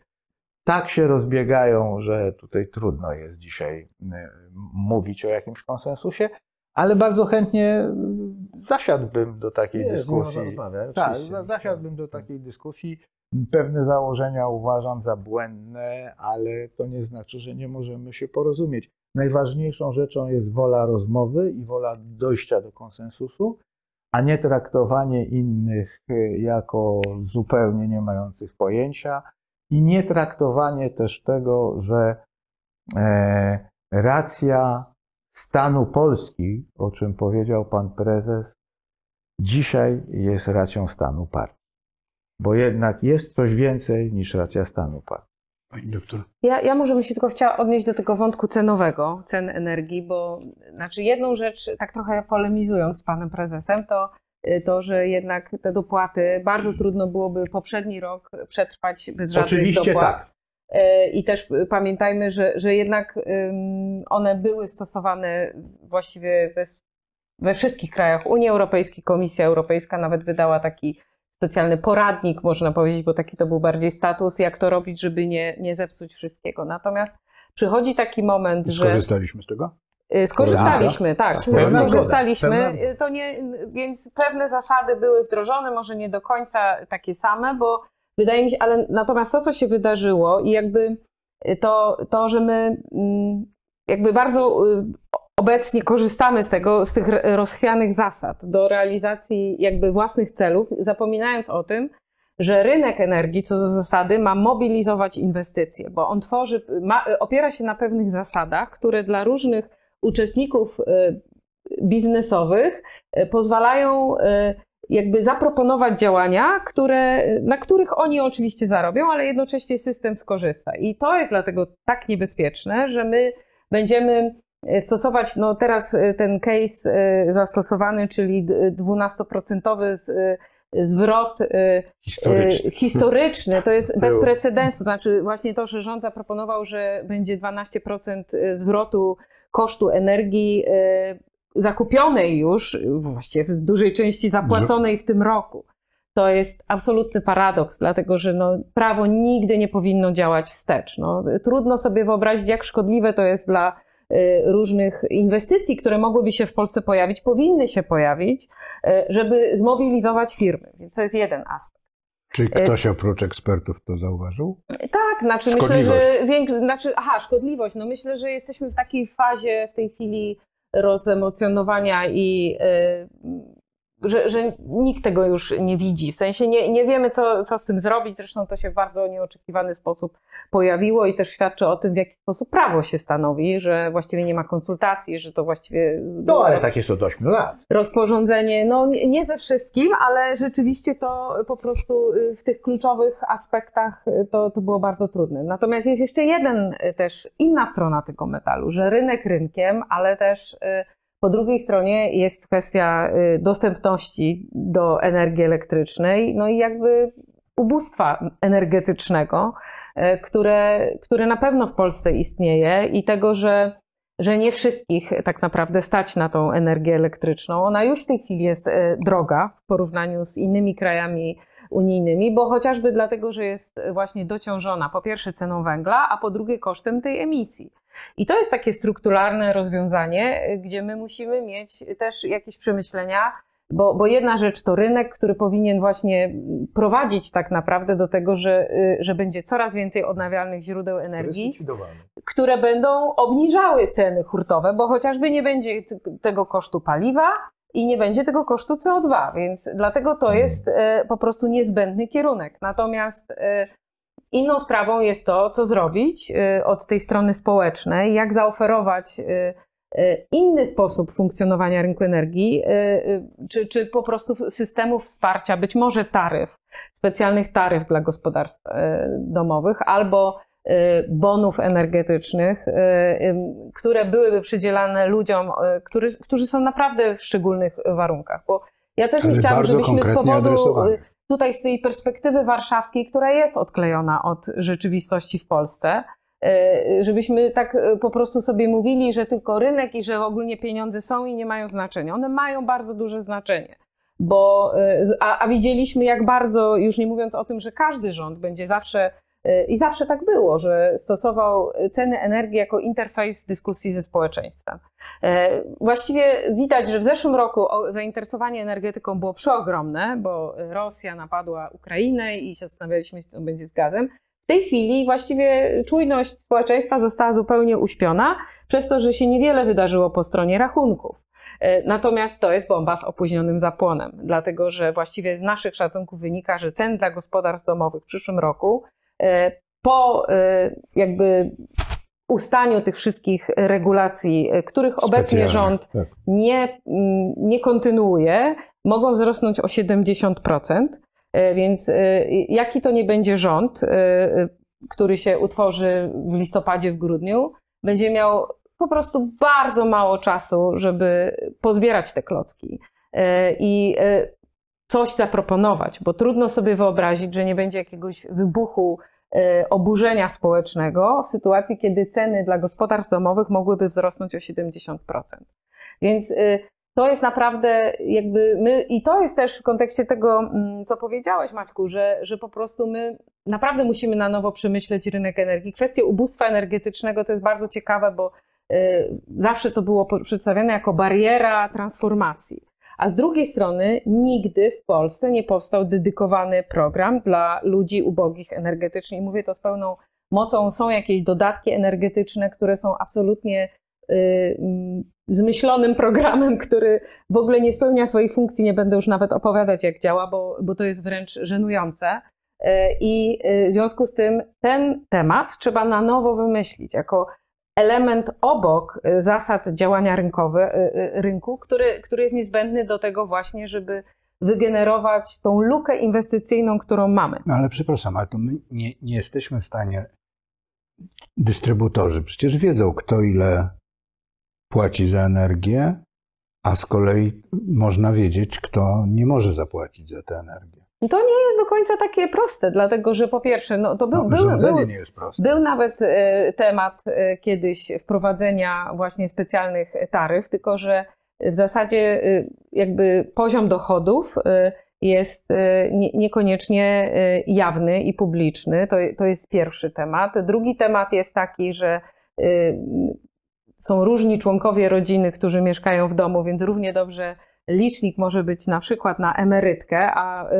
tak się rozbiegają, że tutaj trudno jest dzisiaj y, mówić o jakimś konsensusie, ale bardzo chętnie zasiadłbym do takiej nim dyskusji. Tak, zasiadłbym do takiej dyskusji. Pewne założenia uważam za błędne, ale to nie znaczy, że nie możemy się porozumieć. Najważniejszą rzeczą jest wola rozmowy i wola dojścia do konsensusu, a nie traktowanie innych y, jako zupełnie nie mających pojęcia i nie traktowanie też tego, że e, racja stanu Polski, o czym powiedział pan prezes, dzisiaj jest racją stanu partii. Bo jednak jest coś więcej niż racja stanu partii. Pani doktor. Ja, ja może bym się tylko chciała odnieść do tego wątku cenowego, cen energii, bo znaczy jedną rzecz, tak trochę polemizując z panem prezesem, to y, to, że jednak te dopłaty, bardzo trudno byłoby poprzedni rok przetrwać bez żadnych Oczywiście dopłat. tak. E, I też pamiętajmy, że, że jednak one były stosowane właściwie we, we wszystkich krajach Unii Europejskiej. Komisja Europejska nawet wydała taki specjalny poradnik, można powiedzieć, bo taki to był bardziej status, jak to robić, żeby nie, nie zepsuć wszystkiego. Natomiast przychodzi taki moment, że Skorzystaliśmy z tego? Y, Skorzystaliśmy, tak, zgoda, skorzystaliśmy. To nie, więc pewne zasady były wdrożone, może nie do końca takie same, bo wydaje mi się, ale natomiast to, co się wydarzyło i jakby to, to że my mm, jakby bardzo y, obecnie korzystamy z tego, z tych rozchwianych zasad do realizacji jakby własnych celów, zapominając o tym, że rynek energii co do zasady ma mobilizować inwestycje, bo on tworzy, ma, opiera się na pewnych zasadach, które dla różnych uczestników y, biznesowych y, pozwalają y, jakby zaproponować działania, które, na których oni oczywiście zarobią, ale jednocześnie system skorzysta. I to jest dlatego tak niebezpieczne, że my będziemy stosować, no teraz y, ten case y, zastosowany, czyli d- 12% z- y, zwrot Historyczny. historyczny, to jest *laughs* bez precedensu. Znaczy właśnie to, że rząd zaproponował, że będzie 12% zwrotu kosztu energii zakupionej już, właściwie w dużej części zapłaconej w tym roku. To jest absolutny paradoks, dlatego że no, prawo nigdy nie powinno działać wstecz. No, trudno sobie wyobrazić, jak szkodliwe to jest dla y, różnych inwestycji, które mogłyby się w Polsce pojawić, powinny się pojawić, y, żeby zmobilizować firmy. Więc to jest jeden aspekt. Czy ktoś oprócz ekspertów to zauważył? Tak, znaczy myślę, że większość, znaczy, aha, szkodliwość. No myślę, że jesteśmy w takiej fazie w tej chwili rozemocjonowania i y, że, że nikt tego już nie widzi. W sensie nie, nie wiemy, co, co z tym zrobić. Zresztą to się w bardzo nieoczekiwany sposób pojawiło i też świadczy o tym, w jaki sposób prawo się stanowi, że właściwie nie ma konsultacji, że to właściwie No, ale tak jest od 8 lat. rozporządzenie, no nie ze wszystkim, ale rzeczywiście to po prostu y, w tych kluczowych aspektach y, to, to było bardzo trudne. Natomiast jest jeszcze jeden y, też inna strona tego metalu, że rynek rynkiem, ale też po drugiej stronie jest kwestia y, dostępności do energii elektrycznej, no i jakby ubóstwa energetycznego, y, które, które na pewno w Polsce istnieje i tego, że że nie wszystkich tak naprawdę stać na tą energię elektryczną. Ona już w tej chwili jest e, droga w porównaniu z innymi krajami unijnymi, bo chociażby dlatego, że jest właśnie dociążona po pierwsze ceną węgla, a po drugie kosztem tej emisji. I to jest takie strukturalne rozwiązanie, e, gdzie my musimy mieć też jakieś przemyślenia, bo, bo jedna rzecz to rynek, który powinien właśnie prowadzić tak naprawdę do tego, że, y, że będzie coraz więcej odnawialnych źródeł energii które będą obniżały ceny hurtowe, bo chociażby nie będzie tego kosztu paliwa i nie będzie tego kosztu CO2, więc dlatego to jest e, po prostu niezbędny kierunek. Natomiast e, inną sprawą jest to, co zrobić e, od tej strony społecznej, jak zaoferować inny sposób funkcjonowania rynku energii, czy, czy po prostu systemów wsparcia, być może taryf, specjalnych taryf dla gospodarstw domowych, albo bonów energetycznych, ym, które byłyby przydzielane ludziom, e, którzy, którzy są naprawdę w szczególnych warunkach. Bo ja też nie chciałam, żebyśmy z powodu tutaj z tej perspektywy warszawskiej, która jest odklejona od rzeczywistości w Polsce, żebyśmy tak po prostu sobie mówili, że tylko rynek i że ogólnie pieniądze są i nie mają znaczenia. One mają bardzo duże znaczenie. Bo, a, a widzieliśmy, jak bardzo, już nie mówiąc o tym, że każdy rząd będzie zawsze i zawsze tak było, że stosował ceny energii jako interfejs dyskusji ze społeczeństwem. E, Właściwie widać, że w zeszłym roku zainteresowanie energetyką było przeogromne, bo Rosja napadła Ukrainę i się zastanawialiśmy, co będzie z gazem. W tej chwili właściwie czujność społeczeństwa została zupełnie uśpiona, przez to, że się niewiele wydarzyło po stronie rachunków. E, Natomiast to jest bomba z opóźnionym zapłonem, dlatego że właściwie z naszych szacunków wynika, że cen dla gospodarstw domowych w przyszłym roku po e, jakby ustaniu tych wszystkich regulacji, e, których obecnie Specjalnych, rząd tak. nie, mm, nie kontynuuje, mogą wzrosnąć o 70%. E, Więc e, jaki to nie będzie rząd, e, e, który się utworzy w listopadzie, w grudniu, będzie miał po prostu bardzo mało czasu, żeby pozbierać te klocki e, i e, coś zaproponować, bo trudno sobie wyobrazić, że nie będzie jakiegoś wybuchu e, oburzenia społecznego w sytuacji, kiedy ceny dla gospodarstw domowych mogłyby wzrosnąć o 70%. Więc y, to jest naprawdę jakby my, i to jest też w kontekście tego, mm, co powiedziałeś Maćku, że, że po prostu my naprawdę musimy na nowo przemyśleć rynek energii. Kwestia ubóstwa energetycznego to jest bardzo ciekawe, bo zawsze to było przedstawiane jako bariera transformacji. A z drugiej strony nigdy w Polsce nie powstał dedykowany program dla ludzi ubogich energetycznie. I mówię to z pełną mocą. Są jakieś dodatki energetyczne, które są absolutnie y, zmyślonym programem, który w ogóle nie spełnia swojej funkcji. Nie będę już nawet opowiadać, jak działa, bo, bo to jest wręcz żenujące. Y, I y, w związku z tym ten temat trzeba na nowo wymyślić jako element obok y, zasad działania rynkowe, y, y, rynku, który, który jest niezbędny do tego właśnie, żeby wygenerować tą lukę inwestycyjną, którą mamy. No ale przepraszam, ale to my nie, nie jesteśmy w stanie. Dystrybutorzy przecież wiedzą, kto ile płaci za energię, a z kolei można wiedzieć, kto nie może zapłacić za tę energię. To nie jest do końca takie proste, dlatego że po pierwsze, no to był, no, był, był, był nawet e, temat e, kiedyś wprowadzenia właśnie specjalnych taryf, tylko że w zasadzie e, jakby poziom dochodów jest nie, niekoniecznie jawny i publiczny. To, to jest pierwszy temat. Drugi temat jest taki, że są różni członkowie rodziny, którzy mieszkają w domu, więc równie dobrze licznik może być na przykład na emerytkę, a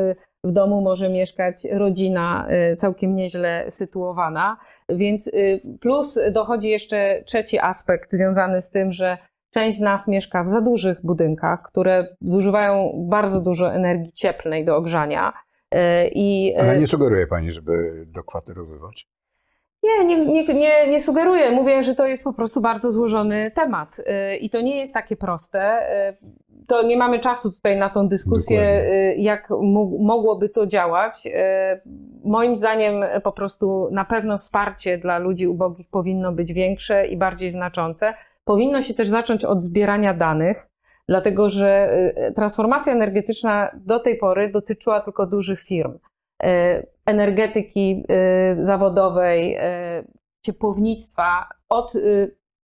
w domu może mieszkać rodzina y, całkiem nieźle sytuowana. Więc y, plus dochodzi jeszcze trzeci aspekt związany z tym, że część z nas mieszka w za dużych budynkach, które zużywają bardzo dużo energii cieplnej do ogrzania. Y, I, Ale nie sugeruje Pani, żeby dokwaterowywać? Nie, nie, nie, nie, sugeruję. Mówię, że to jest po prostu bardzo złożony temat i to nie jest takie proste to nie mamy czasu tutaj na tą dyskusję, Dokładnie. Y, jak mogłoby to działać. Y, moim zdaniem po prostu na pewno wsparcie dla ludzi ubogich powinno być większe i bardziej znaczące. Powinno się też zacząć od zbierania danych, dlatego że y, transformacja energetyczna do tej pory dotyczyła tylko dużych firm. Energetyki zawodowej, ciepłownictwa. Od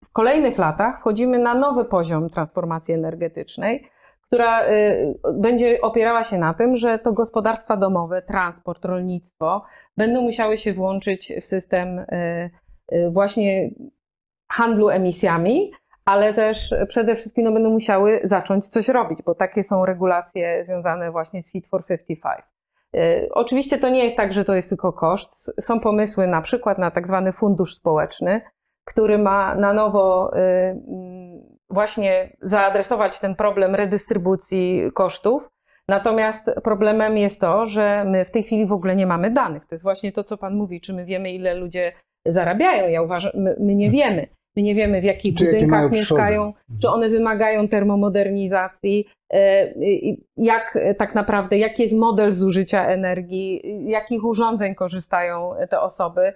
w kolejnych latach wchodzimy na nowy poziom transformacji energetycznej, która y, będzie opierała się na tym, że to gospodarstwa domowe, transport, rolnictwo będą musiały się włączyć w system y, y, właśnie handlu emisjami, ale też przede wszystkim no, będą musiały zacząć coś robić, bo takie są regulacje związane właśnie z Fit for 55. Oczywiście to nie jest tak, że to jest tylko koszt. Są pomysły na przykład na tak zwany fundusz społeczny, który ma na nowo właśnie zaadresować ten problem redystrybucji kosztów. Natomiast problemem jest to, że my w tej chwili w ogóle nie mamy danych. To jest właśnie to, co Pan mówi, czy my wiemy, ile ludzie zarabiają. Ja uważam, my, my nie wiemy. My nie wiemy, w jakich czy budynkach mieszkają, czy one wymagają termomodernizacji, e, jak tak naprawdę, jaki jest model zużycia energii, jakich urządzeń korzystają te osoby.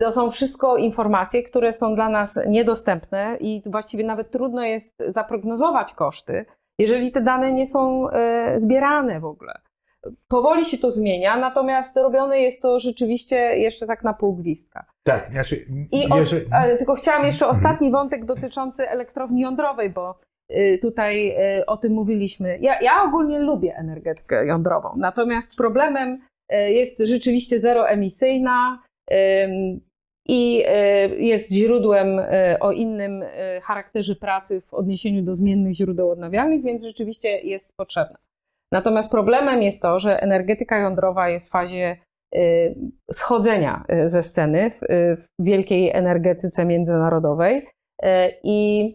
To są wszystko informacje, które są dla nas niedostępne i właściwie nawet trudno jest zaprognozować koszty, jeżeli te dane nie są e, zbierane w ogóle. Powoli się to zmienia, natomiast robione jest to rzeczywiście jeszcze tak na pół gwizdka. Tak, znaczy, I jeżeli... Tylko chciałam jeszcze mhm. ostatni wątek dotyczący elektrowni jądrowej, bo y, tutaj y, o tym mówiliśmy. Ja, ja ogólnie lubię energetykę jądrową, natomiast problemem y, jest rzeczywiście zeroemisyjna, i e, jest źródłem e, o innym e, charakterze pracy w odniesieniu do zmiennych źródeł odnawialnych, więc rzeczywiście jest potrzebna. Natomiast problemem jest to, że energetyka jądrowa jest w fazie schodzenia ze sceny w wielkiej energetyce międzynarodowej i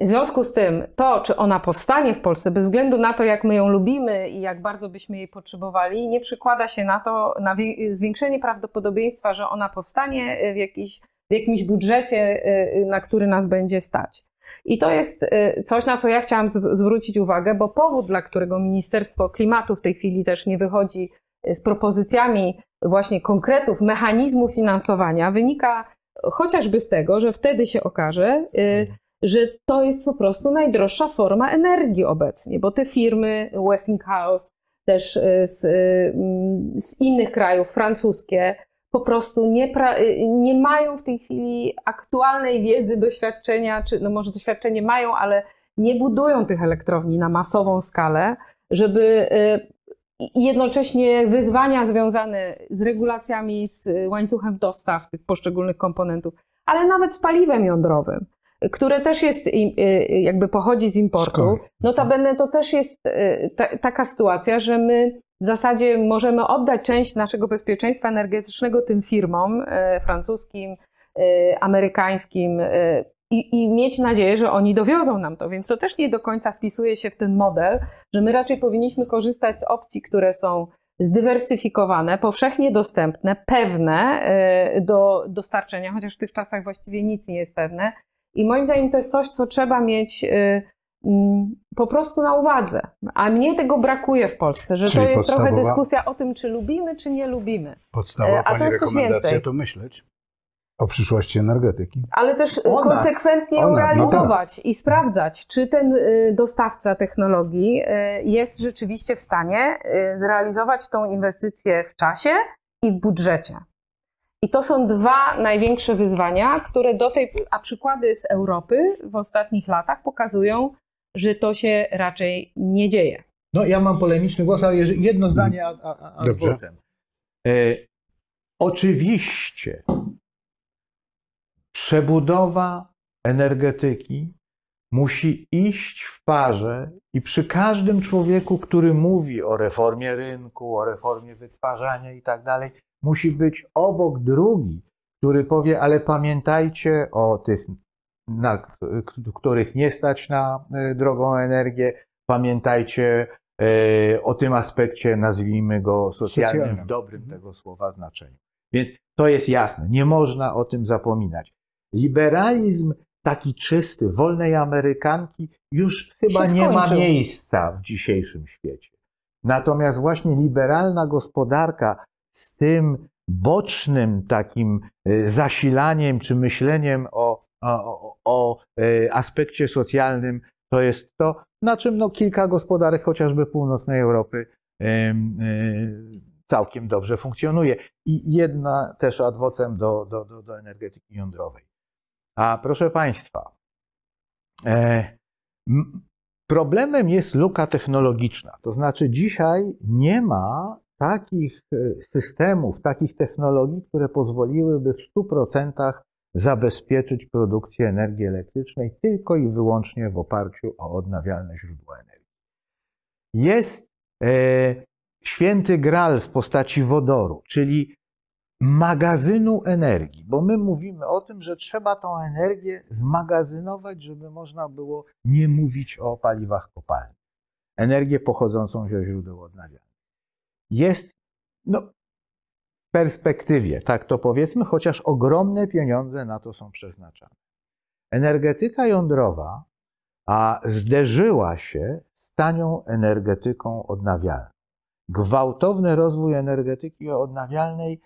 w związku z tym, to, czy ona powstanie w Polsce, bez względu na to, jak my ją lubimy i jak bardzo byśmy jej potrzebowali, nie przykłada się na to, na zwiększenie prawdopodobieństwa, że ona powstanie w, jakiś, w jakimś budżecie, y, na który nas będzie stać. I to jest y, coś, na co ja chciałam zwrócić uwagę, bo powód, dla którego Ministerstwo Klimatu w tej chwili też nie wychodzi y, z propozycjami właśnie konkretów mechanizmu finansowania, wynika chociażby z tego, że wtedy się okaże, mhm że to jest po prostu najdroższa forma energii obecnie, bo te firmy Westinghouse, też y, z, y, z innych krajów, francuskie, po prostu nie, pra, y, nie mają w tej chwili aktualnej wiedzy, doświadczenia, czy no może doświadczenie mają, ale nie budują tych elektrowni na masową skalę, żeby jednocześnie wyzwania związane z regulacjami, z łańcuchem dostaw tych poszczególnych komponentów, ale nawet z paliwem jądrowym, które też jest, y, jakby pochodzi z importu. Notabene to też jest y, ta, taka sytuacja, że my w zasadzie możemy oddać część naszego bezpieczeństwa energetycznego tym firmom y, francuskim, y, amerykańskim y, i, i mieć nadzieję, że oni dowiozą nam to. Więc to też nie do końca wpisuje się w ten model, że my raczej powinniśmy korzystać z opcji, które są zdywersyfikowane, powszechnie dostępne, pewne do dostarczenia, chociaż w tych czasach właściwie nic nie jest pewne. I moim zdaniem to jest coś, co trzeba mieć po prostu na uwadze. A mnie tego brakuje w Polsce, że Czyli to jest trochę dyskusja o tym, czy lubimy, czy nie lubimy. Podstawowa E, a to Pani rekomendacja to myśleć o przyszłości energetyki. Ale też y, O konsekwentnie ją no realizować i sprawdzać, czy ten y, dostawca technologii jest rzeczywiście w stanie zrealizować tą inwestycję w czasie i w budżecie. I to są dwa największe wyzwania, które do tej, a przykłady z Europy w ostatnich latach pokazują, że to się raczej nie dzieje. No, ja mam polemiczny głos, ale jedno zdanie ad, ad, ad Dobrze. E, oczywiście przebudowa energetyki musi iść w parze i przy każdym człowieku, który mówi o reformie rynku, o reformie wytwarzania i tak dalej, musi być obok drugi, który powie, ale pamiętajcie o tych, na, których nie stać na e, drogą energię, pamiętajcie e, o tym aspekcie, nazwijmy go socjalnym, Socjalnym. w dobrym tego słowa znaczeniu. Więc to jest jasne, nie można o tym zapominać. Liberalizm taki czysty, wolnej Amerykanki już chyba nie ma miejsca w dzisiejszym świecie. Natomiast właśnie liberalna gospodarka z tym bocznym takim e, zasilaniem czy myśleniem o, o, o e, aspekcie socjalnym, to jest to, na czym no, kilka gospodarek, chociażby północnej Europy, e, całkiem dobrze funkcjonuje. I jedna też adwocem do, do, do, do energetyki jądrowej. A proszę Państwa, e, problemem jest luka technologiczna. To znaczy, dzisiaj nie ma takich systemów, takich technologii, które pozwoliłyby w 100% zabezpieczyć produkcję energii elektrycznej tylko i wyłącznie w oparciu o odnawialne źródła energii. Jest e, święty gral w postaci wodoru, czyli magazynu energii, bo my mówimy o tym, że trzeba tą energię zmagazynować, żeby można było nie mówić o paliwach kopalnych. Energię pochodzącą ze źródeł odnawialnych. Jest, no, perspektywie, tak to powiedzmy, chociaż ogromne pieniądze na to są przeznaczane. Energetyka jądrowa a zderzyła się z tanią energetyką odnawialną. Gwałtowny rozwój energetyki odnawialnej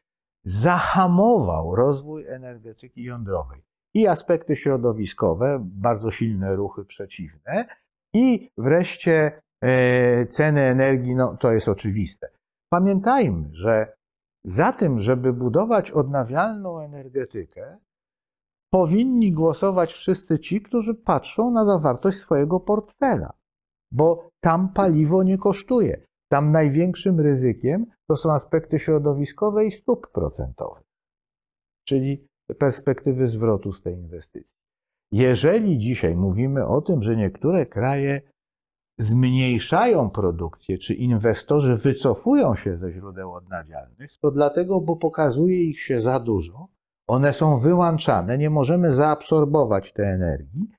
zahamował rozwój energetyki jądrowej. I aspekty środowiskowe, bardzo silne ruchy przeciwne, i wreszcie e, ceny energii, no to jest oczywiste. Pamiętajmy, że za tym, żeby budować odnawialną energetykę, powinni głosować wszyscy ci, którzy patrzą na zawartość swojego portfela, bo tam paliwo nie kosztuje. Tam największym ryzykiem to są aspekty środowiskowe i stóp procentowych, czyli perspektywy zwrotu z tej inwestycji. Jeżeli dzisiaj mówimy o tym, że niektóre kraje zmniejszają produkcję, czy inwestorzy wycofują się ze źródeł odnawialnych, to dlatego, bo pokazuje ich się za dużo, one są wyłączane, nie możemy zaabsorbować tej energii.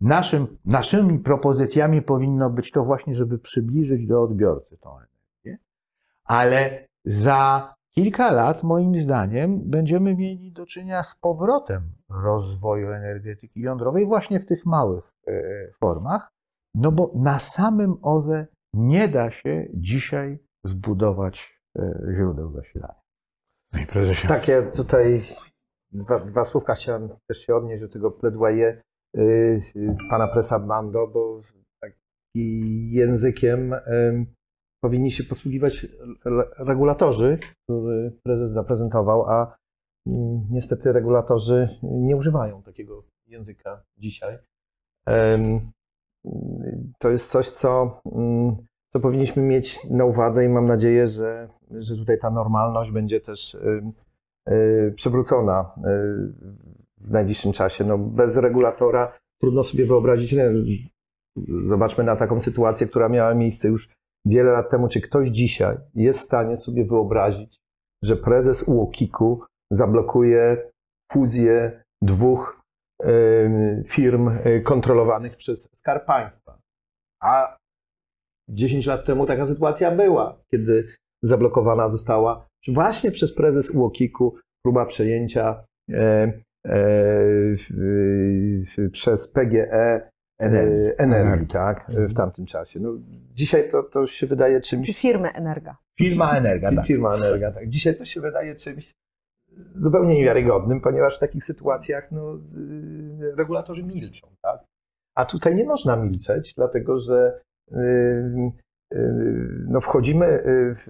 Naszym, naszymi propozycjami powinno być to właśnie, żeby przybliżyć do odbiorcy tą energię, ale za kilka lat, moim zdaniem, będziemy mieli do czynienia z powrotem rozwoju energetyki jądrowej właśnie w tych małych e, formach, no bo na samym OZE nie da się dzisiaj zbudować e, źródeł zasilania. Panie prezesie. Takie tutaj dwa, dwa słówka chciałem też się odnieść do tego pledoyer y, y, pana presa Bando, bo taki językiem powinni się posługiwać regulatorzy, który prezes zaprezentował, a y, niestety regulatorzy nie używają takiego języka dzisiaj. Y, To jest coś, co, mm, co powinniśmy mieć na uwadze i mam nadzieję, że, że tutaj ta normalność będzie też ym, y, przywrócona y, w najbliższym czasie. No, bez regulatora trudno sobie wyobrazić. Zobaczmy na taką sytuację, która miała miejsce już wiele lat temu. Czy ktoś dzisiaj jest w stanie sobie wyobrazić, że prezes UOKiK-u zablokuje fuzję dwóch y, firm y, kontrolowanych przez Skarb Państwa? A 10 lat temu taka sytuacja była, kiedy zablokowana została właśnie przez prezes UOKiK-u próba przejęcia e, e, przez PGE energii, energii tak, w tamtym czasie. No, dzisiaj to, to się wydaje czymś... Czy firmy Energa. Firma Energa, tak. Firma Energa, tak. Dzisiaj to się wydaje czymś zupełnie niewiarygodnym, ponieważ w takich sytuacjach no, regulatorzy milczą. Tak? A tutaj nie można milczeć, dlatego że no, wchodzimy w,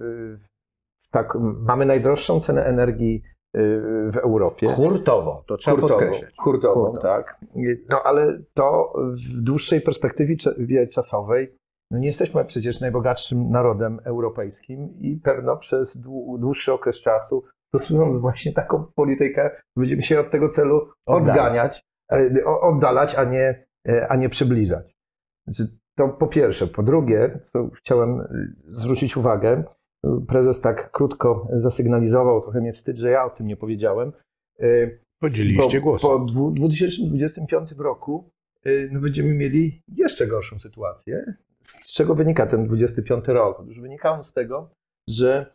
w tak, mamy najdroższą cenę energii w Europie. Hurtowo, to trzeba Hurtową, Hurtową. tak. No ale to w dłuższej perspektywie cza- czasowej, no nie jesteśmy przecież najbogatszym narodem europejskim i pewno przez dłu- dłuższy okres czasu, stosując właśnie taką politykę, będziemy się od tego celu odganiać, e, o- oddalać, a nie, e, a nie przybliżać. Znaczy, To po pierwsze. Po drugie, co chciałem y, zwrócić uwagę, y, prezes tak krótko zasygnalizował, trochę mnie wstyd, że ja o tym nie powiedziałem, Podzieliście po, głos. Po dwu- 2025 roku no, będziemy mieli jeszcze gorszą sytuację. Z czego wynika ten 25 rok? Otóż wynika on z tego, że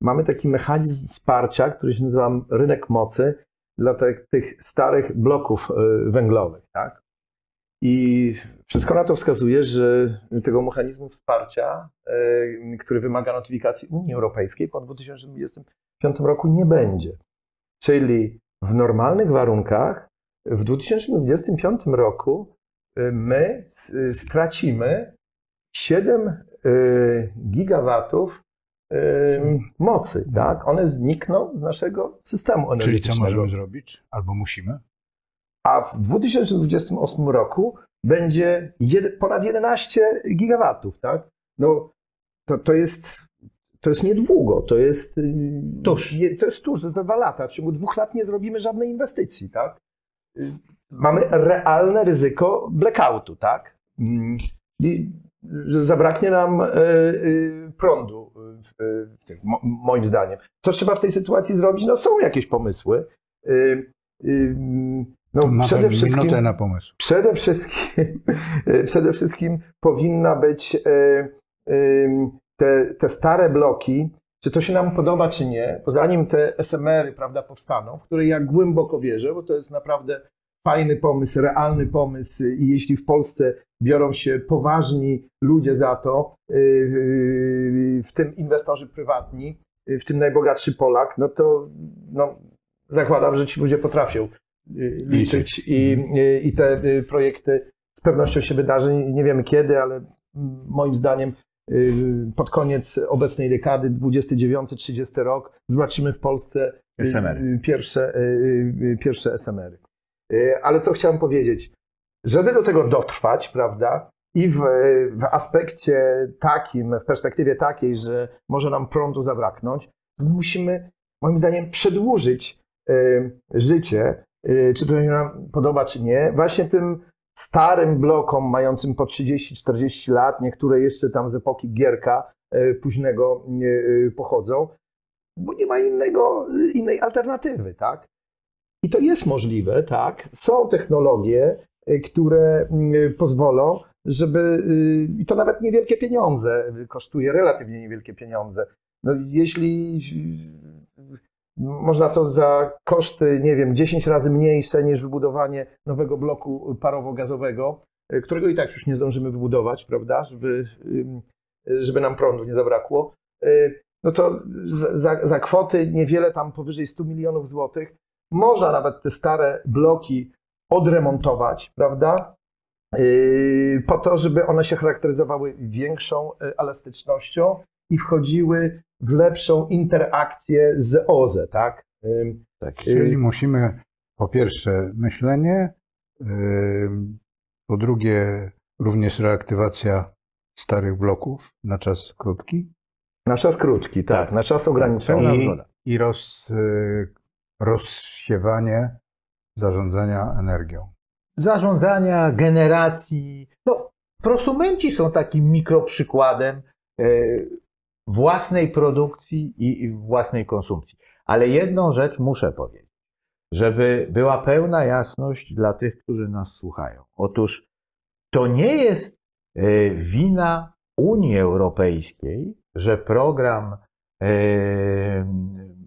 mamy taki mechanizm wsparcia, który się nazywa rynek mocy dla tych, tych starych bloków y, węglowych. Tak? I wszystko na to wskazuje, że tego mechanizmu wsparcia, y, który wymaga notyfikacji Unii Europejskiej po 2025 roku nie będzie. Czyli w normalnych warunkach w 2025 roku y, my stracimy 7 y, gigawatów mocy, tak? One znikną z naszego systemu Czyli co energetycznego. możemy zrobić? Albo musimy? A w 2028 roku będzie jed, ponad 11 gigawatów, tak? No to, to jest to jest niedługo, to jest Tuż. Nie, to jest tuż, to jest za dwa lata. W ciągu dwóch lat nie zrobimy żadnej inwestycji, tak? Mamy realne ryzyko blackoutu, tak? I że zabraknie nam y, y, prądu, w, moim zdaniem. Co trzeba w tej sytuacji zrobić? No są jakieś pomysły. Y, y, no, przede wszystkim, minutę na pomysł. przede wszystkim, *laughs* przede wszystkim powinna być y, y, te, te stare bloki, czy to się nam podoba, czy nie, bo zanim te SMR-y prawda, powstaną, w które ja głęboko wierzę, bo to jest naprawdę fajny pomysł, realny pomysł i jeśli w Polsce biorą się poważni ludzie za to, y, y, w tym inwestorzy prywatni, y, w tym najbogatszy Polak, no to no, zakładam, że ci ludzie potrafią y, liczyć i, y, i te y, projekty z pewnością się wydarzy. Nie wiemy kiedy, ale moim zdaniem y, pod koniec obecnej dekady, 29-30 rok, zobaczymy w Polsce y, SMR. y, pierwsze, y, y, pierwsze SMR-y. Y, Ale co chciałem powiedzieć? Żeby do tego dotrwać, prawda, i w, w aspekcie takim, w perspektywie takiej, że może nam prądu zabraknąć, musimy, moim zdaniem, przedłużyć y, życie, y, czy to się nam podoba, czy nie, właśnie tym starym blokom mającym po 30-40 lat, niektóre jeszcze tam z epoki Gierka późnego pochodzą, bo nie ma innego, innej alternatywy, tak? I to jest możliwe, tak? Są technologie, y, które y, pozwolą, żeby, y, i to nawet niewielkie pieniądze kosztuje, relatywnie niewielkie pieniądze. No, jeśli można to za koszty, nie wiem, 10 razy mniejsze niż wybudowanie nowego bloku parowo-gazowego, którego i tak już nie zdążymy wybudować, prawda, żeby, żeby nam prądu nie zabrakło, no to za, za kwoty niewiele tam powyżej 100 milionów złotych można nawet te stare bloki odremontować, prawda? Yy, Po to, żeby one się charakteryzowały większą y, elastycznością i wchodziły w lepszą interakcję z OZE, tak? Tak. Czyli musimy po pierwsze myślenie, po drugie również reaktywacja starych bloków na czas krótki Na czas krótki, tak, na czas ograniczony. i, i roz, y, rozsiewanie zarządzania energią. zarządzania, generacji. No, prosumenci są takim mikroprzykładem e, własnej produkcji i, własnej konsumpcji. Ale jedną rzecz muszę powiedzieć, żeby była pełna jasność dla tych, którzy nas słuchają. Otóż to nie jest e, wina Unii Europejskiej, że program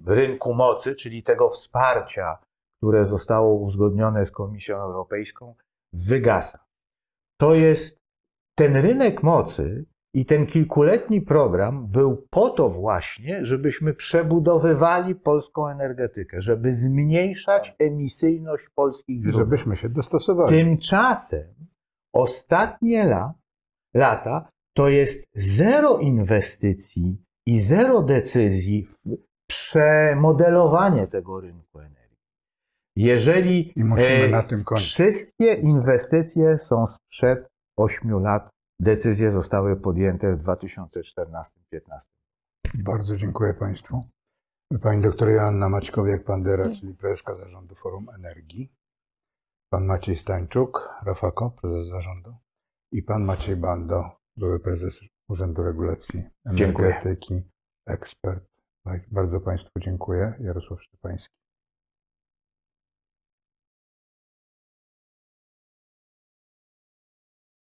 rynku mocy, czyli tego wsparcia, które zostało uzgodnione z Komisją Europejską, wygasa. To jest ten rynek mocy i ten kilkuletni program był po to właśnie, żebyśmy przebudowywali polską energetykę, żeby zmniejszać emisyjność polskich źródeł. Żebyśmy się dostosowali. Tymczasem ostatnie la, lata to jest zero inwestycji i zero decyzji w przemodelowanie tego rynku energii. Jeżeli I musimy e, na tym kończyć. wszystkie inwestycje są sprzed 8 lat, decyzje zostały podjęte w 2014-2015. Bardzo dziękuję Państwu. Pani doktor Joanna Maćkowiak-Pandera, czyli prezeska zarządu Forum Energii. Pan Maciej Stańczuk, Rafako, prezes zarządu. I pan Maciej Bando, były prezes Urzędu Regulacji Dziękuję. Energetyki, ekspert. Bardzo Państwu dziękuję. Jarosław Szczepański.